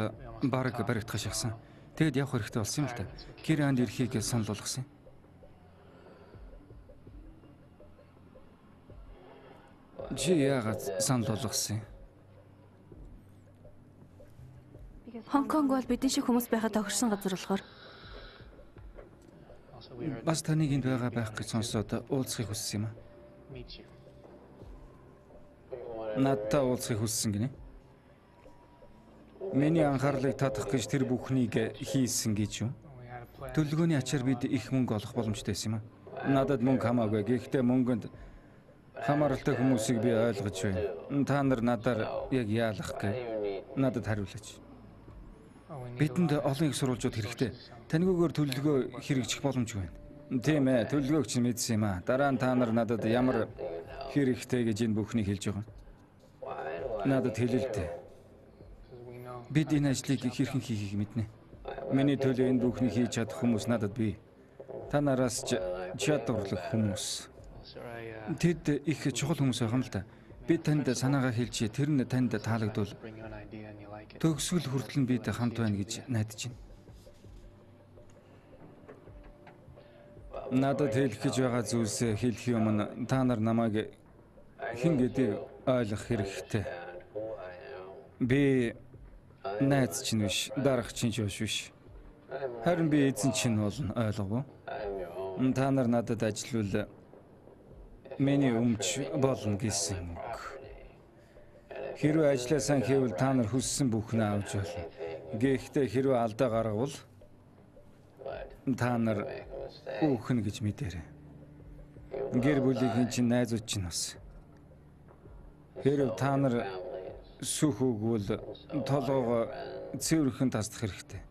баг баригдах шахсан. Тэгэд явах хэрэгтэй болсон юм л да. Киранд ирэхийг санал болгосон. Чи яагаад санал болгосон юм? Хонконг бол бидний шиг хүмүүс байхад тохирсон газар болохоор Бас таныг энд байгаа байх гэж сонсоод уулзахыг хүссэн юм аа. Надтай уулзахыг хүссэн гинэ. Миний анхаарлыг татах гэж тэр бүхнийг хийсэн гэж юу? Төлөвлөгөөний ачаар бид их мөнгө олох боломжтой байсан юм аа. Надад мөнгө хамаагүй. Гэхдээ мөнгөнд хамааралтай хүмүүсийг би ойлгож байна. Та нар надаар яг яалах гэ? Надад хариулаач. Бидэнд олон их сурвалжууд хэрэгтэй. Таньгүйгээр төлөвлөгөө хэрэгжих боломжгүй байна. Тийм ээ, төлөвлөгөөг чинь мэдсэн юм аа. Дараа нь та нар надад ямар хэрэгтэй гэж энэ бүхнийг хэлж байгаа юм. Надад хэлэлтэй. Бид энэ ажлыг хэрхэн хийхийг мэднэ. Миний төлөө энэ бүхнийг хийж чадах хүмүүс надад бий. Та нараас ч чадварлаг хүмүүс. Тэд их чухал хүмүүс байгаа юм л да. Би танд санаагаа хэлж тэр нь танд таалагдвал төгсгөл хүртэл нь бид хамт байна гэж найдаж байна. Надад хэлэх гэж байгаа зүйлсээ хэлэх юм та нар намайг хэн гэдгийг ойлгох хэрэгтэй. Би найз чинь биш, дарах чинь ч биш. Харин би эзэн чинь болно ойлгов уу? Та нар надад ажиллавал миний өмч болно гэсэн үг. Хэрвээ ажлаа сайн хийвэл та нар хүссэн бүхнээ авч болно. Гэхдээ хэрвээ алдаа гаргавал та нар үхэн гэж мэдээрэй. Гэр бүлийн чинь найзууд чинь бас. Хэрвээ та нар сүх өгвөл толгоогоо цэвэрхэн таслах хэрэгтэй.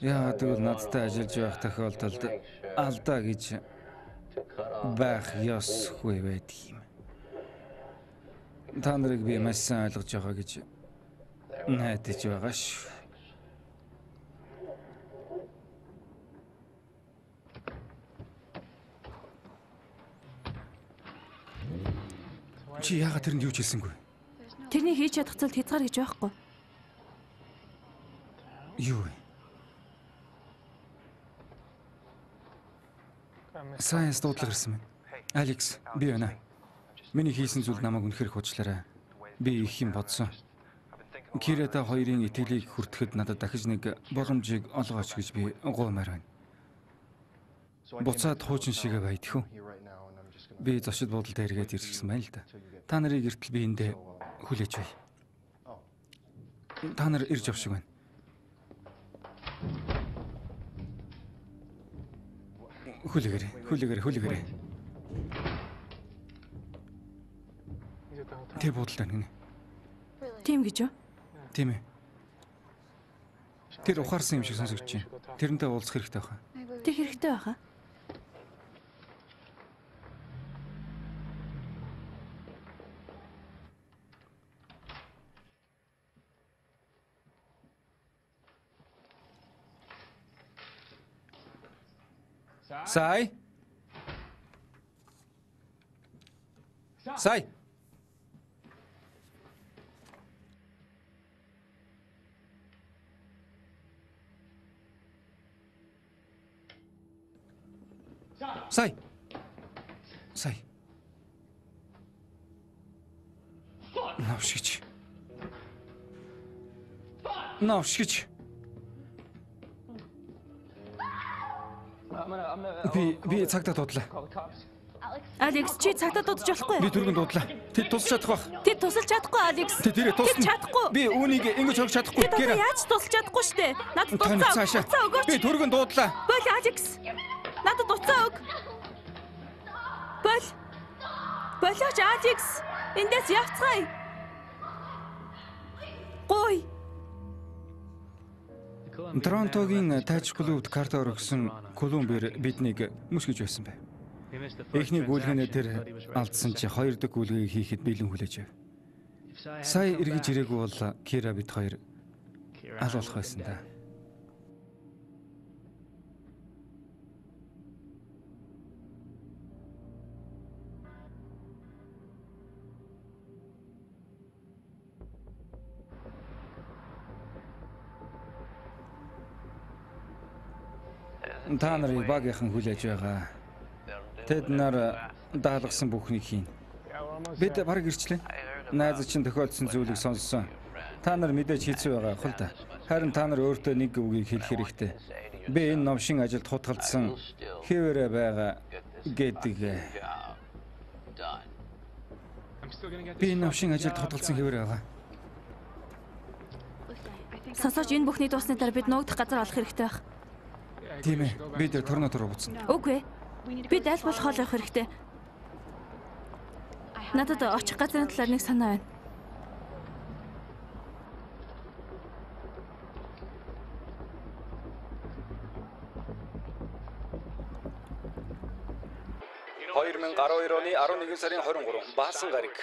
Яагаад гэвэл надтай ажиллаж байх тохиолдолд алдаа гэж байх ёсгүй байдаг юм. Та нарыг би маш сайн ойлгож байгаа гэж найдаж байгаа шүү. Чи яагаад тэрэнд юу ч хэлсэнгүй? Тэрний хийж чадах зүйлд хязгаар гэж байхгүй. Юу вэ? Сайенс дуудлага ирсэн байна. Алекс, би байна. Миний хийсэн зүйл намайг үнэхээр худлаарай. Би их юм бодсон. Кирата хоёрын итгэлийг хүртэхэд надад дахиж нэг боломжийг олгооч гэж би гуймаар байна. Буцаад хуучин шигээ байдхүү. Би зочид буудалд эргээд ирсэн байна л да. Та нарыг эртэл би эндээ хүлээж бай. Та нар ирж явшиг байна. Хүлээгээрэй, хүлээгээрэй, хүлээгээрэй. Тэр буудалтай нэг. Тийм гэж юу? Тийм ээ. Тэр ухаарсан юм шиг сонсогдож байна. Тэрнтэй уулзах хэрэгтэй байна. Тэг хэрэгтэй байхаа. Сай. Сай. Сай. Сай. Навшигч. Навшигч. Би би цагтаа дуудлаа. Алекс чи цагтаа дуудаж болохгүй. Би түргэн дуудлаа. Тэд тусч чадах бах. Тэд тусалж чадахгүй Алекс. Тэд тэрэ Тэд тусна. чадахгүй. Би үүнийг ингэж хогч чадахгүй. Тэд одоо Гэр. яаж тусалж чадахгүй штэ. Надад цаашаа. Дуцаа өгөөч. Би түргэн дуудлаа. Бол Алекс. Надад дуцаа өг. Бол. Болооч Алекс. Эндээс явцгаая. Гой. Торонтогийн тайч клубт карта өргөсөн Колумбэр биднийг мөсгөж байсан бай. Эхний гүйлгээнээ тэр алдсан чи хоёр дахь гүйлгийг хийхэд бэлэн хүлээж байв. Сая эргэж ирээгүй бол Кира бид хоёр алуулах байсан да. Та нарыг багийнхан хүлээж байгаа. Тэд нар даалгасан бүхнийг хийн. Бид баг ирчлээ. Найз чинь тохиолдсон зүйлийг сонссон. Та нар мэдээж хийцүү байгаа хэл та. Харин та нар өөртөө нэг үгийг хэлэх хэрэгтэй. Би энэ номшин ажилд хутгалдсан хэвээрээ байгаа гэдэг. Би энэ номшин ажилд хутгалдсан хэвээрээ байгаа. Сонсооч энэ бүхний дуусны дараа бид нуугдах газар олох хэрэгтэй байх. Тийм ээ. Бид торнот руу буцна. Үгүй. Бид аль болох хоол явах хэрэгтэй. Надад очих газрын талаар нэг санаа байна. Оны 11 сарын 23 баасан гараг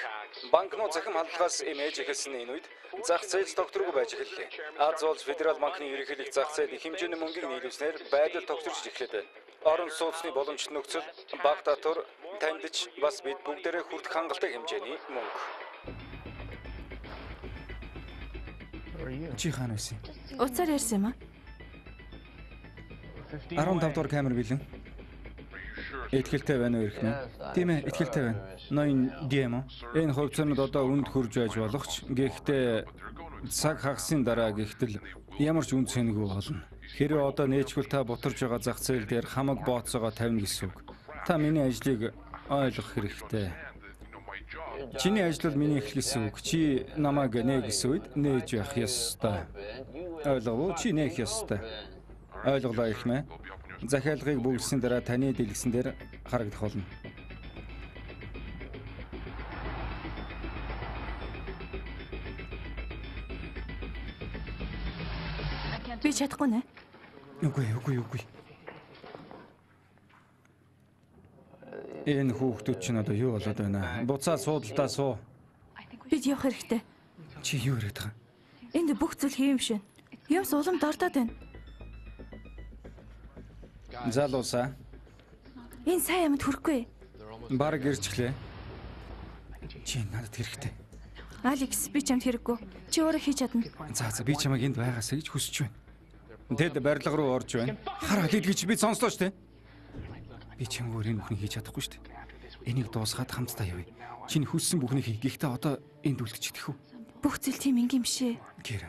банкнууд захим халдлагаас эмээж эхэлсэн энэ үед зах зээл тогтворгүй байж эхэллээ. Аз улс федерал банкны ерөнхийлөгч зах зээл их хэмжээний мөнгийг нийлүүлснээр байдал тогтворч байна. Орон сууцны боломжит нөхцөл баг татвар таньдж бас бид бүгдээрээ хүртэх хангалттай хэмжээний мөнгө. Чи хаана байсан? Уцаар ярьсан юм аа. 15 дугаар камер билэн. Итгэлтэй байна уу нь? Тийм ээ, итгэлтэй байна. Ноён дэмо. Энэ хувьцаанууд одоо үнд хурж байж болох ч гэхдээ цаг хагасын дараа гэхтэл ямар ч үнд цэнэгүй болно. Хэрэв одоо нээчгэл та бутарж байгаа зах зээл дээр хамаг бооцоогоо тавина гэсэн үг. Та миний ажлыг ойлгох хэрэгтэй. Чиний ажил бол миний эхлэх гэсэн үг. Чи намайг нээ гэсэн үед нээж явах ёстой. Ойлгов уу? Чи нээх ёстой. Ойлголоо их мэ. Захиалгыг бүгэлсэн дараа таны дэлгэсэн дээр харагдах болно. Би чадахгүй нэ. Үгүй, үгүй, үгүй. Энэ хүүхдүүд чинь одоо юу болоод байна? Буцаа суудалтаа суу. Бид явах хэрэгтэй. Чи юу яриад байгаа? Энд бүх зүйл хийм шин. Юмс улам дордоод байна. Залуусаа. Энэ сайн юмд хүрэхгүй. Бараг ирчихлээ. Чи надад хэрэгтэй. Алекс би чамд хэрэггүй. Чи өөрөө хийж чадна. За за би чамайг энд байгаасаа гэж хүсэж байна. Тэд барилга руу орж байна. Хараа хэлгийч би сонслоо штэ. Би чамгаар энэ бүхнийг хийж чадахгүй штэ. Энийг дуусгаад хамтдаа явъя. Чиний хүссэн бүхнийг хий. Гэхдээ одоо энд үлдчихэх үү? Бүх зүйл тийм ингийн бишээ. Гэр.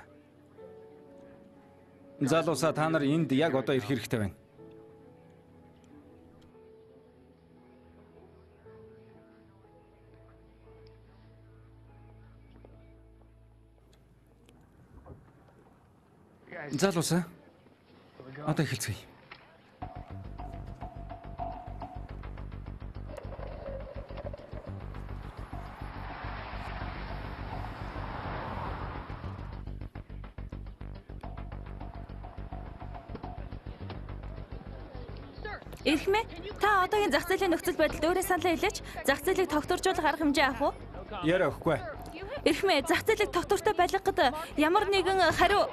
Залуусаа та нар энд яг одоо ирэх хэрэгтэй байна. Залуусаа. Одоо эхэлцгээе. Эрхмээ та одоогийн зах зээлийн нөхцөл байдалд өөрөө саналаа хэлээч. Зах зээлийг тогтворжуулах арга хэмжээ авах уу? Яриа өгөхгүй. Эрхмээ зах зээлийг тогтвортой байлгахад ямар нэгэн хариу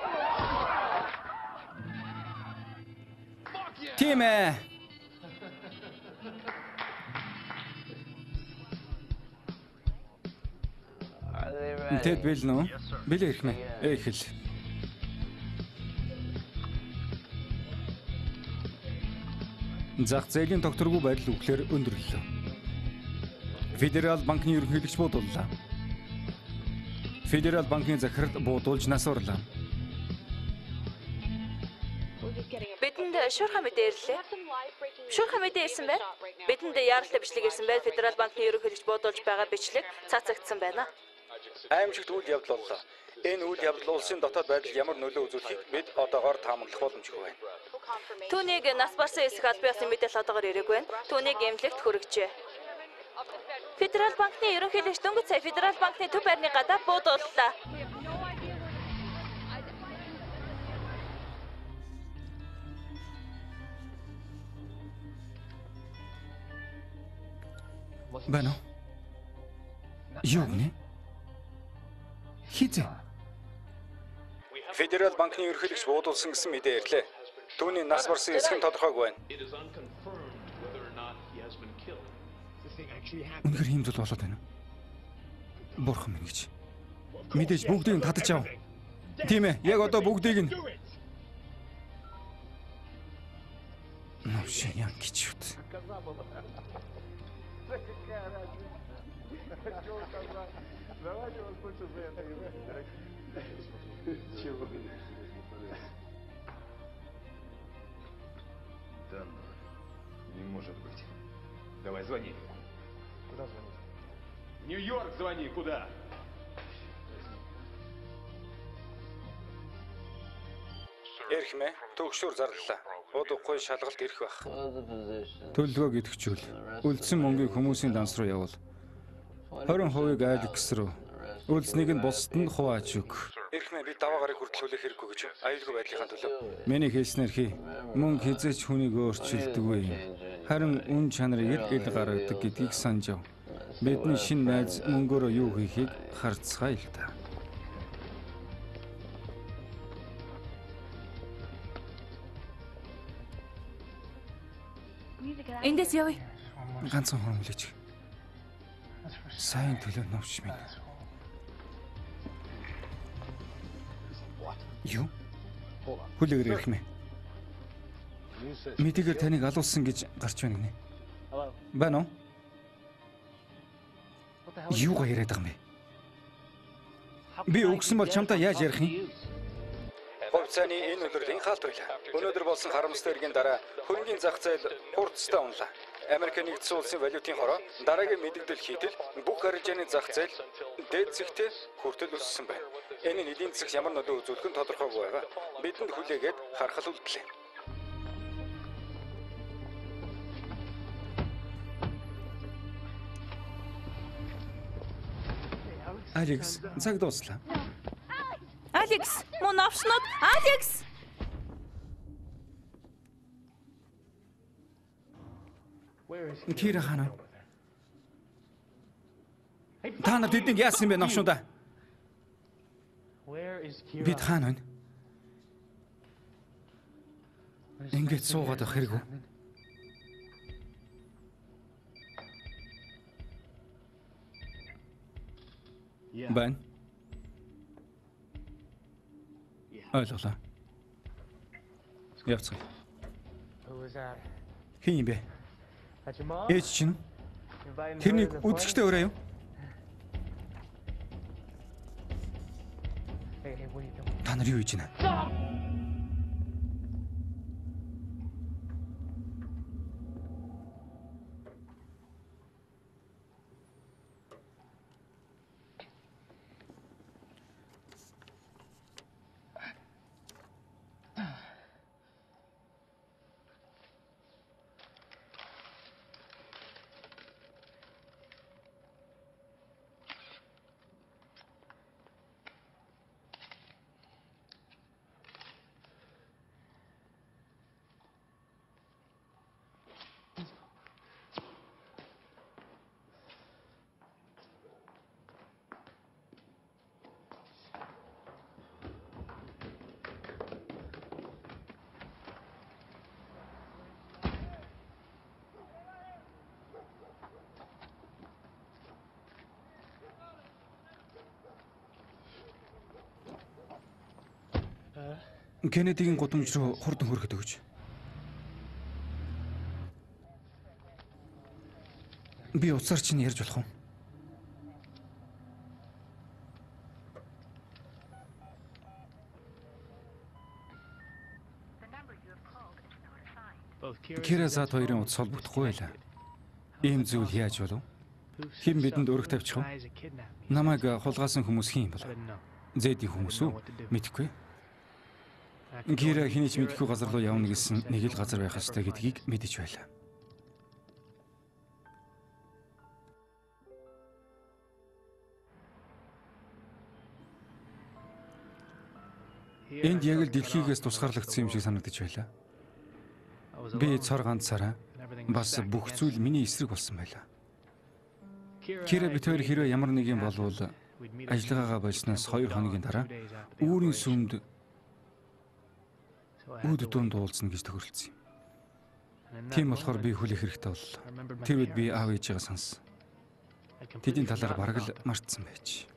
Тийм ээ. Тэд бил нөө? Билээ ирэх мэ. Эхэл. Зах зээлийн докторгүй байдал үгээр өндөрлөлөө. Федерал банкны ерөнхийлөгч буудууллаа. Федерал банкны захирал буудуулж насварлаа. Шуурхай мэдээ ирлээ. Шуурхай мэдээ ирсэн байна. Бидэнд яаралтай бичлэг ирсэн байна. Федерал банкны ерөнхийлөгч буудуулж байгаа бичлэг цаацагдсан байна. Аимшигт үйл явдал боллоо. Энэ үйл явдал улсын дотоод байдал ямар нөлөө үзүүлэхийг бид одоогоор таамаглах боломжгүй байна. Түүнийг нас барсан эсэх аль биесны мэдээлэл одоогоор ирээгүй байна. Түүнийг эмнэлэгт хүргэжээ. Федерал банкны ерөнхийлөгч дөнгөж сая Федерал банкны төв байрны гадаа буудууллаа. Байна уу? Юу гэнэ? Хизээ. Федерал банкны ерөнхийлөгч буудуулсан гэсэн мэдээ ирлээ. Түүний нас барсан эсэх нь тодорхойгүй байна. Үнэхээр ийм зүйл болоод байна уу? Бурхан минь гэж. Мэдээж бүгдийг нь татаж ав. Тийм ээ, яг одоо бүгдийг нь. Навшин ян гэж Какая разница? Чего сказать. Давайте вас лучше за это и Чего? Да ну, не может быть. Давай, звони. Куда звонить? Нью-Йорк звони, куда? Эрхме, төгшөр зарлалаа. Зарлаа. Удахгүй шалгалт ирэх байх. Төлөвлөгөө идэвхжүүл. Үлдсэн мөнгийг хүмүүсийн данс руу явуул. 20%-ийг Алекс руу. Үлдснийг нь бусад нь хувааж өг. Эрхмэ би даваа гарыг хүртэлүүлэх хэрэггүй гэж аюулгүй байдлынхаа төлөө. Миний хэлснээр хий. Мөнгө хизээч хүнийг өөрчилдөггүй. Харин үн чанарыг л ил гаргадаг гэдгийг санаж ав. Бидний шинэ найз мөнгөөрөө юу хийхийг харцгаая л та. Эндээс явъя. ганцхан хүн хүлээж. Сайн төлөө новч минь. Юу? Хүлээгэр ирэх мэ. Мэдээгээр таныг алуулсан гэж гарч байна гинэ. Байна уу? Юу яриад байгаа юм бэ? Би өгсөн бол чамтай яаж ярих юм? Хувьцааны энэ өдрийн хаалтруулаа. Өнөөдөр болсон харамстай эргийн дараа хөрөнгөний зах зээл хурцтай унлаа. Америк нэгдсэн улсын валютын хороо дараагийн мэдэгдэл хийтэл бүх арилжааны зах зээл дээд зэгтээ хүртэл өссөн байна. Энэ нь эдийн засагт ямар нөлөө үзүүлэх нь тодорхойгүй байгаа. Бидэнд хүлээгээд харахад үлдлээ. Алекс, цаг дуслаа. Алекс, мөн овшнууд Алекс. Кира хаана? Та нар тэднийг яасан бэ навшнуудаа? Бид хаана байна? Ингээд суугаад байх хэрэггүй. Байна. Ойлголоо. Явцгаа. Who was that? Хин юм бэ? Ээж чинь тэрнийг үзэхтэй өрөө юу? Та нар юу хийж байна? Кеннедигийн гудамж руу хурдан хүрэхэд өгч. Би уцаар чинь ярьж болох уу? Кира зат хоёрын утас холбогдохгүй байлаа. Ийм зүйл яаж болов? Хэн бидэнд өргө тавьчих вэ? Намайг хулгайсан хүмүүс хин юм бол? Зэдийн хүмүүс үү? Мэдхгүй. Кира хэний ч мэдхгүй газар руу явна гэсэн нэг л газар байх ёстой гэдгийг мэдэж байлаа. Энд яг л дэлхийгээс тусгаарлагдсан юм шиг санагдаж байлаа. Би цор ганцаараа бас бүх зүйл миний эсрэг болсон байлаа. Кира хоёр хэрвээ ямар нэг юм болвол ажиллагаагаа болсноос 2 хоногийн дараа үүрийн сүмд үүд дунд уулзна гэж тохиролцсон юм. Тийм болохоор би хүлээх хэрэгтэй боллоо. Тэр үед би аав ээжигээ сонссон. Тэдийн талаар бараг л мартсан байж.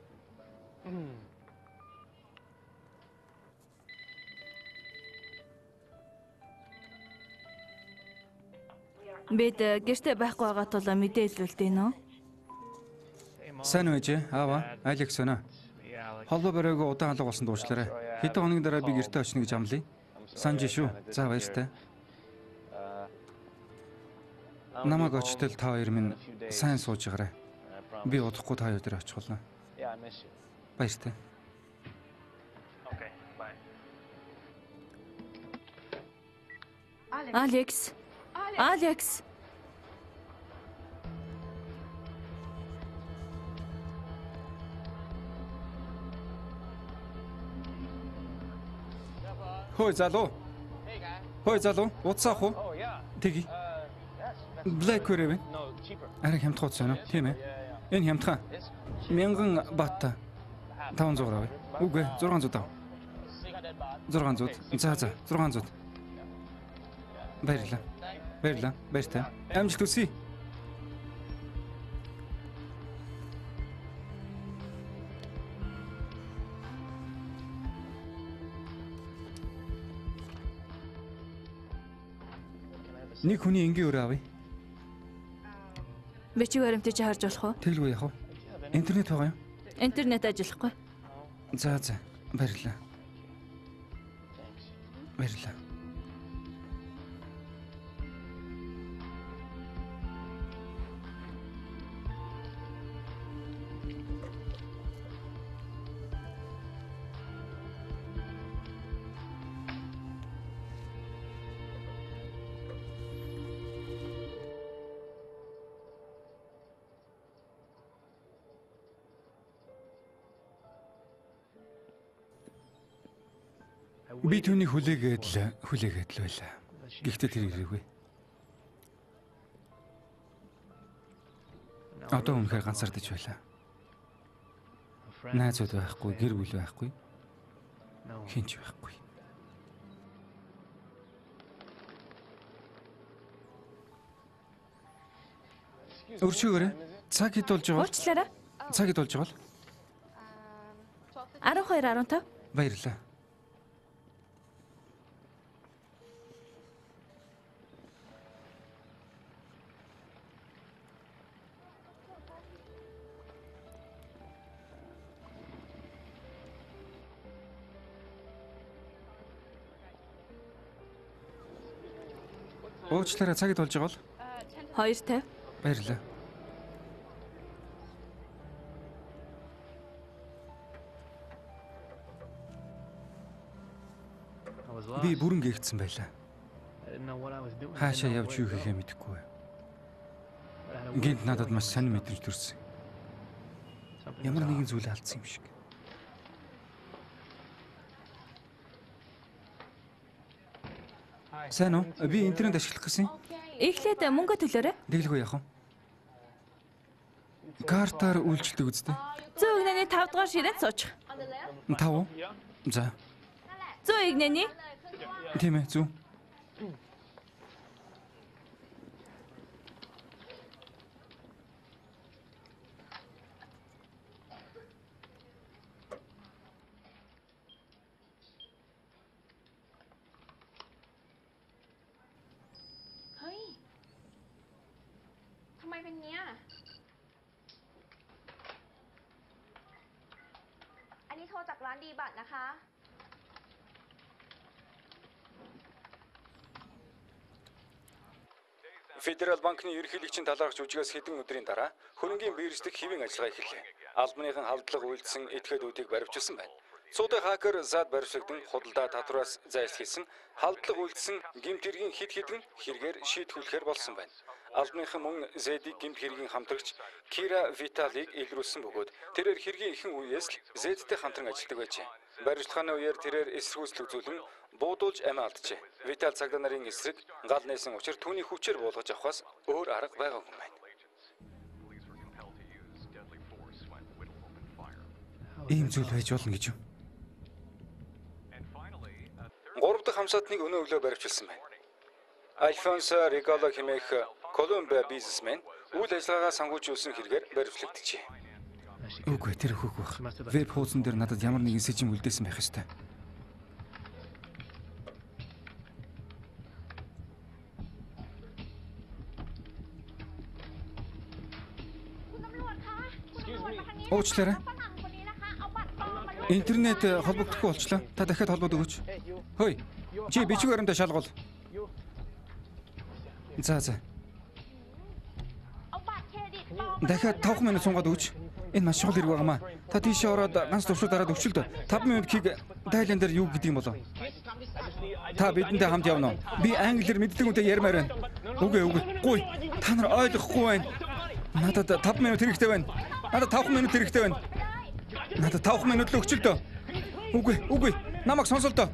Бид э, гэртээ байхгүй байгаа тул мэдээлүүлдэг нөө. Сайн уу ээжээ? Аава, Алекс өнөө. Холбоо барайгаа удаан алга болсон дуучлаарай. Хэдэн хоногийн дараа би гэртээ очно гэж амлая. Санж шүү. За баяртай. Намаг очтол та хоёр минь сайн сууж байгаарай. Би удахгүй та хоёр дээр очих болно. Yeah, I miss you. Баяртай. Алекс. Алекс. Хөөе залуу. Хөөе залуу. Утсаа ах уу? Oh Curve. no cheaper. Арай хямдхан утас байна уу? Тийм ээ. Энэ хямдхан. This Мянган бат 500 авъя. Үгүй 600 ав. 600. За за 600. Баярлалаа. Баярлалаа. Баяртай. Амжилт хүсье. Нэг хүний энгийн өрөө авъя. Би чи баримтыг чи харж болох уу? Тэглгүй яах вэ? Интернет байгаа юм. Интернет ажиллахгүй. За за. Баярлалаа. Баярлалаа. Би түүнийг хүлээгээд л хүлээгээд л байлаа. Гэхдээ тэр ирээгүй. Одоо үнэхээр ганцаардаж байлаа. Найзууд байхгүй, гэр бүл байхгүй, хинч байхгүй. Өршөөгөөрэй. Цаг хэд болж байгаа? Уучлаарай. Цаг хэд болж байгаа? 12 15. Баярлалаа. Уучлаарай цаг хэд болж байгаа бол? 250. Баярлалаа. Би бүрэн гээгдсэн байлаа. Хаашаа явж юу хийхээ мэдэхгүй. Гинт надад маш сонир мэдрэмж төрсөн. Ямар нэгэн зүйл алдсан юм шиг. Сайн уу? Би интернет ашиглах гэсэн. Эхлээд мөнгө төлөөрэй. Тэглгүй яах вэ? Картаар үйлчлдэг үстэй. 100 игнэний 5 дугаар ширээнд суучих. 5 уу? За. 100 игнэний? Тийм ээ, 100. Федерал банкны ерөнхийлөгчийн талаархч үжигээс хэдэн өдрийн дараа хөрөнгийн биерсдэх хэвийн ажиллагаа эхэллээ. Албаныхан халдлага үйлдсэн этгээдүүдийг баривчилсан байна. Цуудын хакер зад баривчлагдсан худалдаа татвараас зайлсхийсэн халдлага үйлдсэн гимт хэргийн хид хідэн хэрэгээр шийтгүүлэхээр болсон байна. Албаныхан мөн Зэдийг гимт хэргийн хамтрагч Кира Виталийг илрүүлсэн бөгөөд тэрээр хэргийн ихэнх үеэс л Зэдтэй хамтран ажилладаг байжээ. Баримтлагын үеэр тэрээр эсэргүүцэл үзүүлэн буудуулж амиа алджээ. Витал цагдаа нарын эсрэг гал нээсэн учраас түүний хүчээр буулгаж авахаас өөр арга байгаагүй юм байна. Ийм зүйл байж болно гэж юм. Гурав дахь хамсаатныг өнөө өглөө баривчилсан байна. Альфонсо Ригало хэмээх Колумбиа бизнесмен үйл ажиллагаагаа сангуулжуулсан хэрэгээр баривчлагдчихэ. Үгүй тэр хөөг байх. Веб хуудсан дээр надад ямар нэгэн сэжим үлдээсэн байх ёстой. Уучлаарай. Интернет э, холбогдохгүй болчлаа. Та дахиад холбоод өгөөч. Хөөе. Чи бичиг баримтаа шалгуул. За за. Дахиад 5 минут сунгаад өгөөч. Энэ маш чухал хэрэг байгаамаа. Та тийшээ ороод ганц төвшөд дараад өвчлөд 5 минутыг Тайланд дээр юу гэдэг юм болов? Та бидэнтэй хамт явна уу? Би англиэр мэддэгүүтэй ярмаар байна. Үгүй ээ үгүй. Гуй. Та нар ойлгохгүй байна. Надад 5 минут хэрэгтэй байна. Надад 5 минут хэрэгтэй байна. Надад 5 минут л өгчөл дөө. Үгүй үгүй. Намайг сонсол дөө.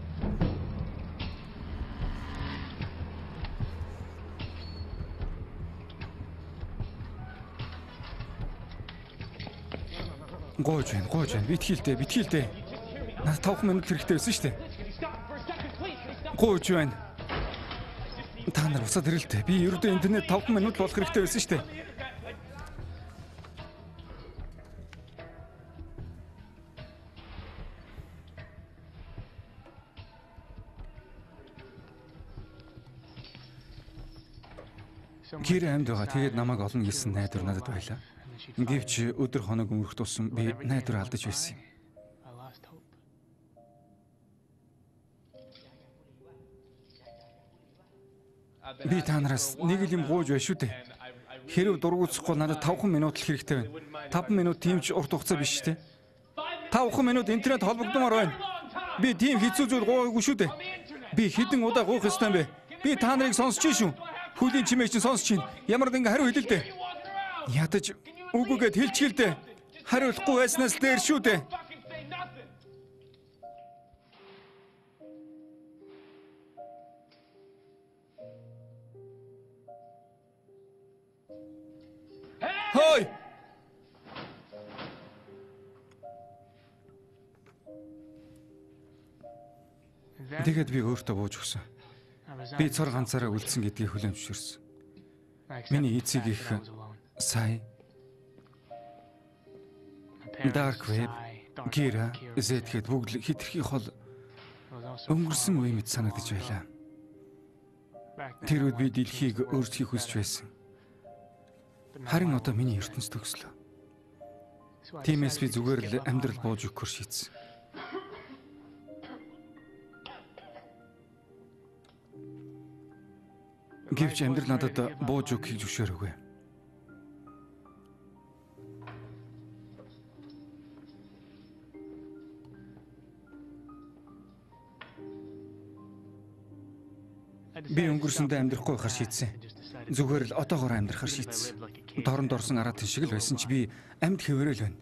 Гойж байна, гойж байна. Битгийлтэй, битгийлтэй. Надад 5 минут хэрэгтэй байсан шүү дээ. Гойж байна. Та нар усаад ирэлтэй. Би ердөө интернет 5 минут болох хэрэгтэй байсан шүү дээ. Гэр амьд байгаа. Тэгээд намайг олно гэсэн найдвар надад байлаа. Гэвч өдөр хоног өнгөрөх тусам би найдвар алдаж байсан юм. Би та нараас нэг л юм гуйж байна шүү дээ. Хэрв дургуутсахгүй надад 5 минут л хэрэгтэй байна. 5 минут тийм ч урт хугацаа биш дээ. 5 минут интернет холбогдмоор байна. Би тийм хэцүү зүйл гуйгаагүй шүү дээ. Би хэдэн удаа гуйх ёстой юм бэ? Би та нарыг сонсч шүү. Хүлийн чимээг чинь сонсч чинь. Ямар нэгэн хариу хэлэл дээ. Ядаж үгүйгээд хэлчихэл дээ. Хариулахгүй байснаас дээр шүү дээ. Хөөй! Тэгээд би өөртөө бууж өгсөн. Би цор ганцаараа үлдсэн гэдгийг хүлээн зөвшөөрсөн. Миний эцэг их сая Dark Web, Gira, Zedгээд бүгд хитрхи хол өнгөрсөн үе мэт санагдаж байлаа. Тэр үед би дэлхийг өөрчлөхийг хүсэж байсан. Харин одоо миний ертөнц төгслөө. Тиймээс би зүгээр л амьдрал бууж өгөхөр шийдсэн. Гэвч амьдрал надад бууж өгөхийг зөвшөөрөөгүй. Би өнгөрсөндөө амьдрахгүй байхаар шийдсэн. Зүгээр л одоогоор амьдрахаар шийдсэн. Дорн дорсон араатын шиг л байсан ч би амьд хэвээрэл байна.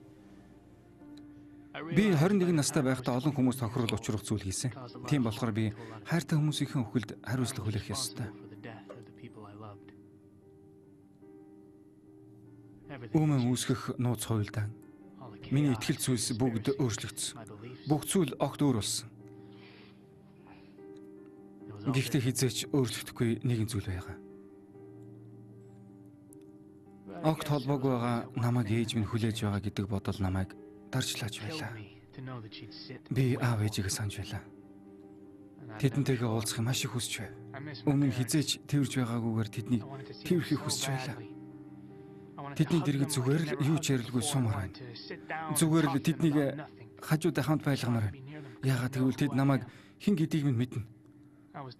Би 21 настай байхдаа олон хүмүүс тохирол учрах зүйл хийсэн. Тийм болохоор би хайртай хүмүүсийн өхөлд хариуцлага хүлээх ёстой. Өмнө үүсгэх нууц хуйлдаан. Миний итгэл зүйлс бүгд өөрчлөгдсөн. Бүх зүйл огт өөр болсон. Гэхдээ хизээч өөрчлөгдөхгүй нэгэн зүйл байгаа. Огт холбоог байгаа намайг ээж минь хүлээж байгаа гэдэг бодол намайг дарчлаач байлаа. Би аав ээжигээ санаж байлаа. Тэдэнтэйгээ уулзахыг маш их хүсэж байв. Өмнө хизээч тэрж байгаагүйгээр тэднийг тэрхийг хүсэж байлаа. Тэдний дэргэд зүгээр л юу ч ярилгүй сумаар байна. Зүгээр л тэднийг хажуудаа хамт байлгамаар байна. Яагаад гэвэл тэд намайг хин гэдгийг минь мэднэ.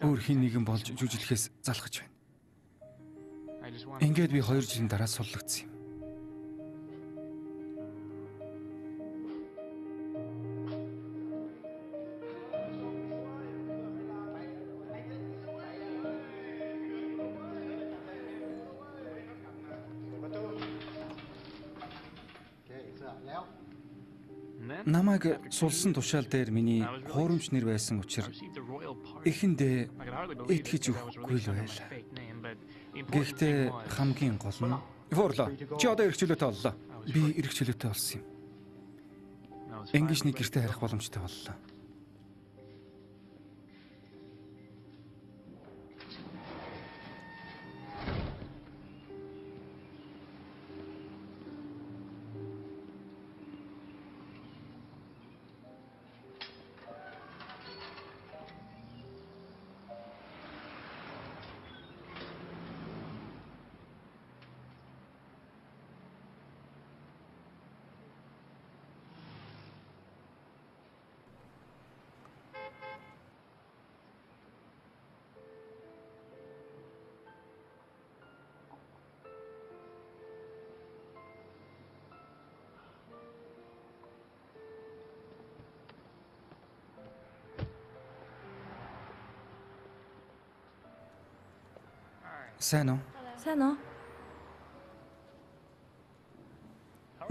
Өөр хин нэгэн болж жүжиглэхээс залхаж байна. Ингээд би 2 жилийн дараа суллагдсан юм. Намайг сулсан тушаал дээр миний хуурамч нэр байсан учраас эхэндээ итгэж өгөхгүй л байлаа. Гэхдээ хамгийн гол нь Форло чи одоо эрх чөлөөтэй боллоо. Би эрх чөлөөтэй болсон юм. Ингиш нэг гэртээ харих боломжтой боллоо. Сайн уу? Сайн уу?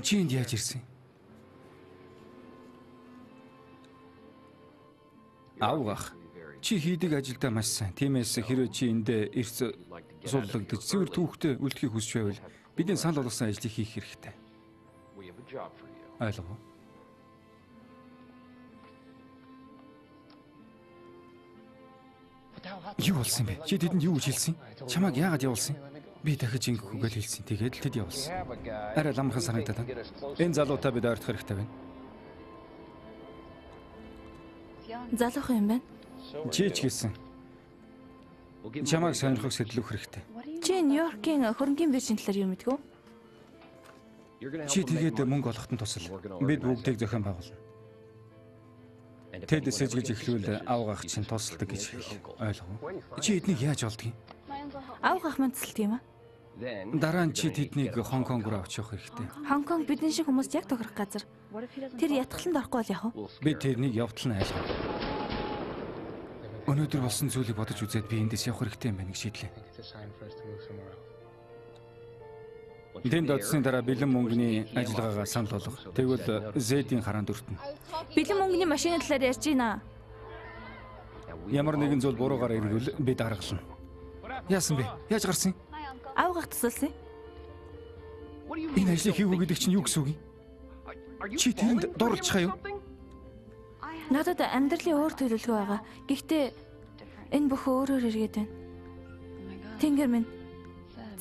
Чи энд яаж ирсэн? юм? Аавгах. Чи хийдэг ажилдаа маш сайн. Тиймээс хэрвээ чи эндээ эрс суулгагдаж цэвэр түүхтэй үлдэхийг хүсч байвал бидний санал болгосон ажлыг хийх хэрэгтэй. Ойлгов уу? Юу болсон бэ? Чи тэдэнд юу гэж хэлсэн? юм? Чамайг яагаад явуулсан? Би дахиж ингэх үгээл хэлсэн. Тэгээд л тэд явуулсан. Арай ламхан санагдаад байна. Энэ залуутай бид ойртох хэрэгтэй байна. Залуухан юм байна. Чи ч гэсэн чамайг сонирхох сэтлэх хэрэгтэй. Чи Нью-Йоркийн хөрөнгөний биржийн талаар юу мэдгүү? Чи тэгээд мөнгө олоход нь тусал. Бид бүгдийг зохион байгуулна. Тэд сэжгэж эхлүүл авгах чинь тусалдаг гэж хэл. Ойлгов уу? Чи эднийг яаж олдгийг? Аав гах мандсалт юм аа. Дараа нь чи тэднийг Хонконг руу авч явах хэрэгтэй. Хонконг бидний шиг хүмүүст яг тохирох газар. Тэр ятгаланд орохгүй бол яах вэ? Би тэрнийг явтал нь айлгав. Өнөөдөр болсон зүйлийг бодож үзээд би эндээс явах хэрэгтэй юм байна гэж шийдлээ. Тэнд одсны дараа бэлэн мөнгөний ажиллагаагаа санал болгох. Тэгвэл Зэдийн хараанд өртнө. Бэлэн мөнгөний машины талаар ярьж байна. Ямар нэгэн зүйл буруугаар ирвэл бид аргална. Яасан бэ? Яаж гарсан юм? Аав гах тусалсан. Энэ ажлыг хийгүү гэдэг чинь юу гэсэн үг юм? Чи тэрэнд дурлцгаа юу? Надад амьдралын өөр төлөвлөгөө байгаа. Гэхдээ энэ бүх өөрөөр эргээд байна. Тэнгэр минь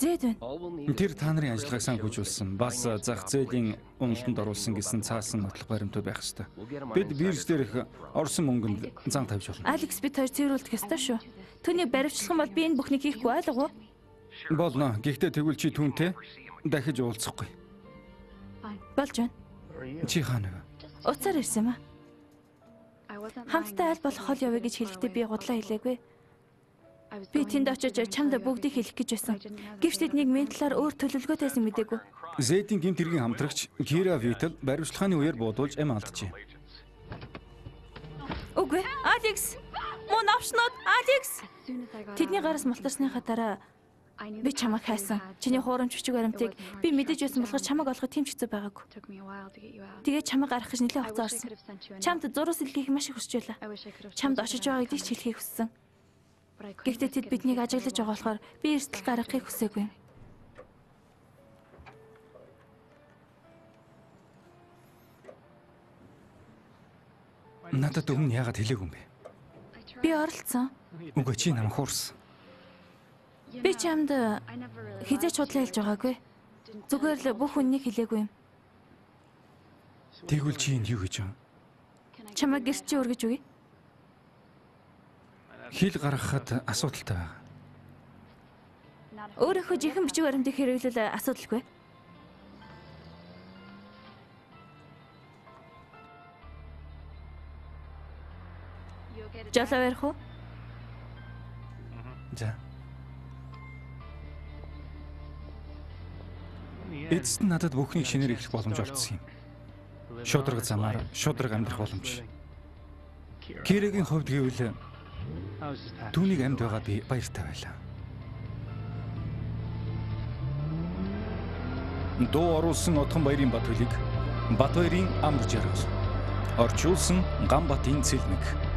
зэд байна. Тэр та нарын ажиллагааг сан хүжүүлсэн. Бас зах зээлийн уналтанд оруулсан гэсэн цаасан нотлох баримтууд байх ёстой. Бид бирж дээрх орсон мөнгөнд зан тавьж болно. Алекс бид хоёр цэвэрлэх ёстой шүү. Түүнийг баривчлах юм бол би энэ бүхнийг хийхгүй ойлгов уу? Болно. Гэхдээ тэгвэл чи түүнтэй дахиж уулзахгүй. Болж байна. Чи хаана вэ? Уцаар ирсэн юм аа. Хамтдаа аль болох хол явъя гэж хэлэхдээ би гудлаа хэлээгүй. Би тэнд очиж чамд бүгдийг хэлэх гэж байсан. Гэвч тэднийг мен талаар өөр төлөвлөгөөтэйсэн мэдээгүй. Зэдийн гинт хэргийн хамтрагч Кира Витл баримтлагын үеэр буудуулж эм алджээ. Үгүй. Алекс. Мөн авшнууд Алекс. Тэдний гараас мултарсныхаа дараа би чамайг хайсан. Чиний хуурамч бичиг баримтыг би мэдэж байсан болохоор чамайг олоход тийм ч хэцүү байгаагүй. Тэгээд чамайг гарах гэж нэлээд хугацаа орсон. Чамд зурус илгээх маш их хүсэж байлаа. Чамд очиж байгаа гэдгийг ч хэлхийг хүссэн. Гэхдээ тэд биднийг ажиглаж байгаа болохоор би эрсдэл гаргахыг хүсээгүй. Надад өмнө яагаад хэлээгүй юм бэ? Би оролцсон. Үгүй чи намайг хуурсан. Би чамд хизээч худлаа хэлж байгаагүй. Зүгээр л бүх үннийг хэлээгүй юм. Тэгвэл чи энд юу гэж байна? Чамайг гэрч чи өргөж үгүй хил гаргахад асуудалтай байна. Өөрөөхөө жихэн бичиг баримтыг хэрэглэл э, асуудалгүй. Жолоо ярих уу? За. Эцэст нь надад бүхнийг шинээр эхлэх боломж олдсон юм. Шудраг замаар шудраг амьдрах боломж. Кирэгийн хувьд гэвэл түүнийг амьд байгаа би баяртай байлаа. Дуу оруулсан Отхон баярын Батхөлийг Батбаярын ам гэж ярил. Орчуулсан Гамбатын цэлмэг.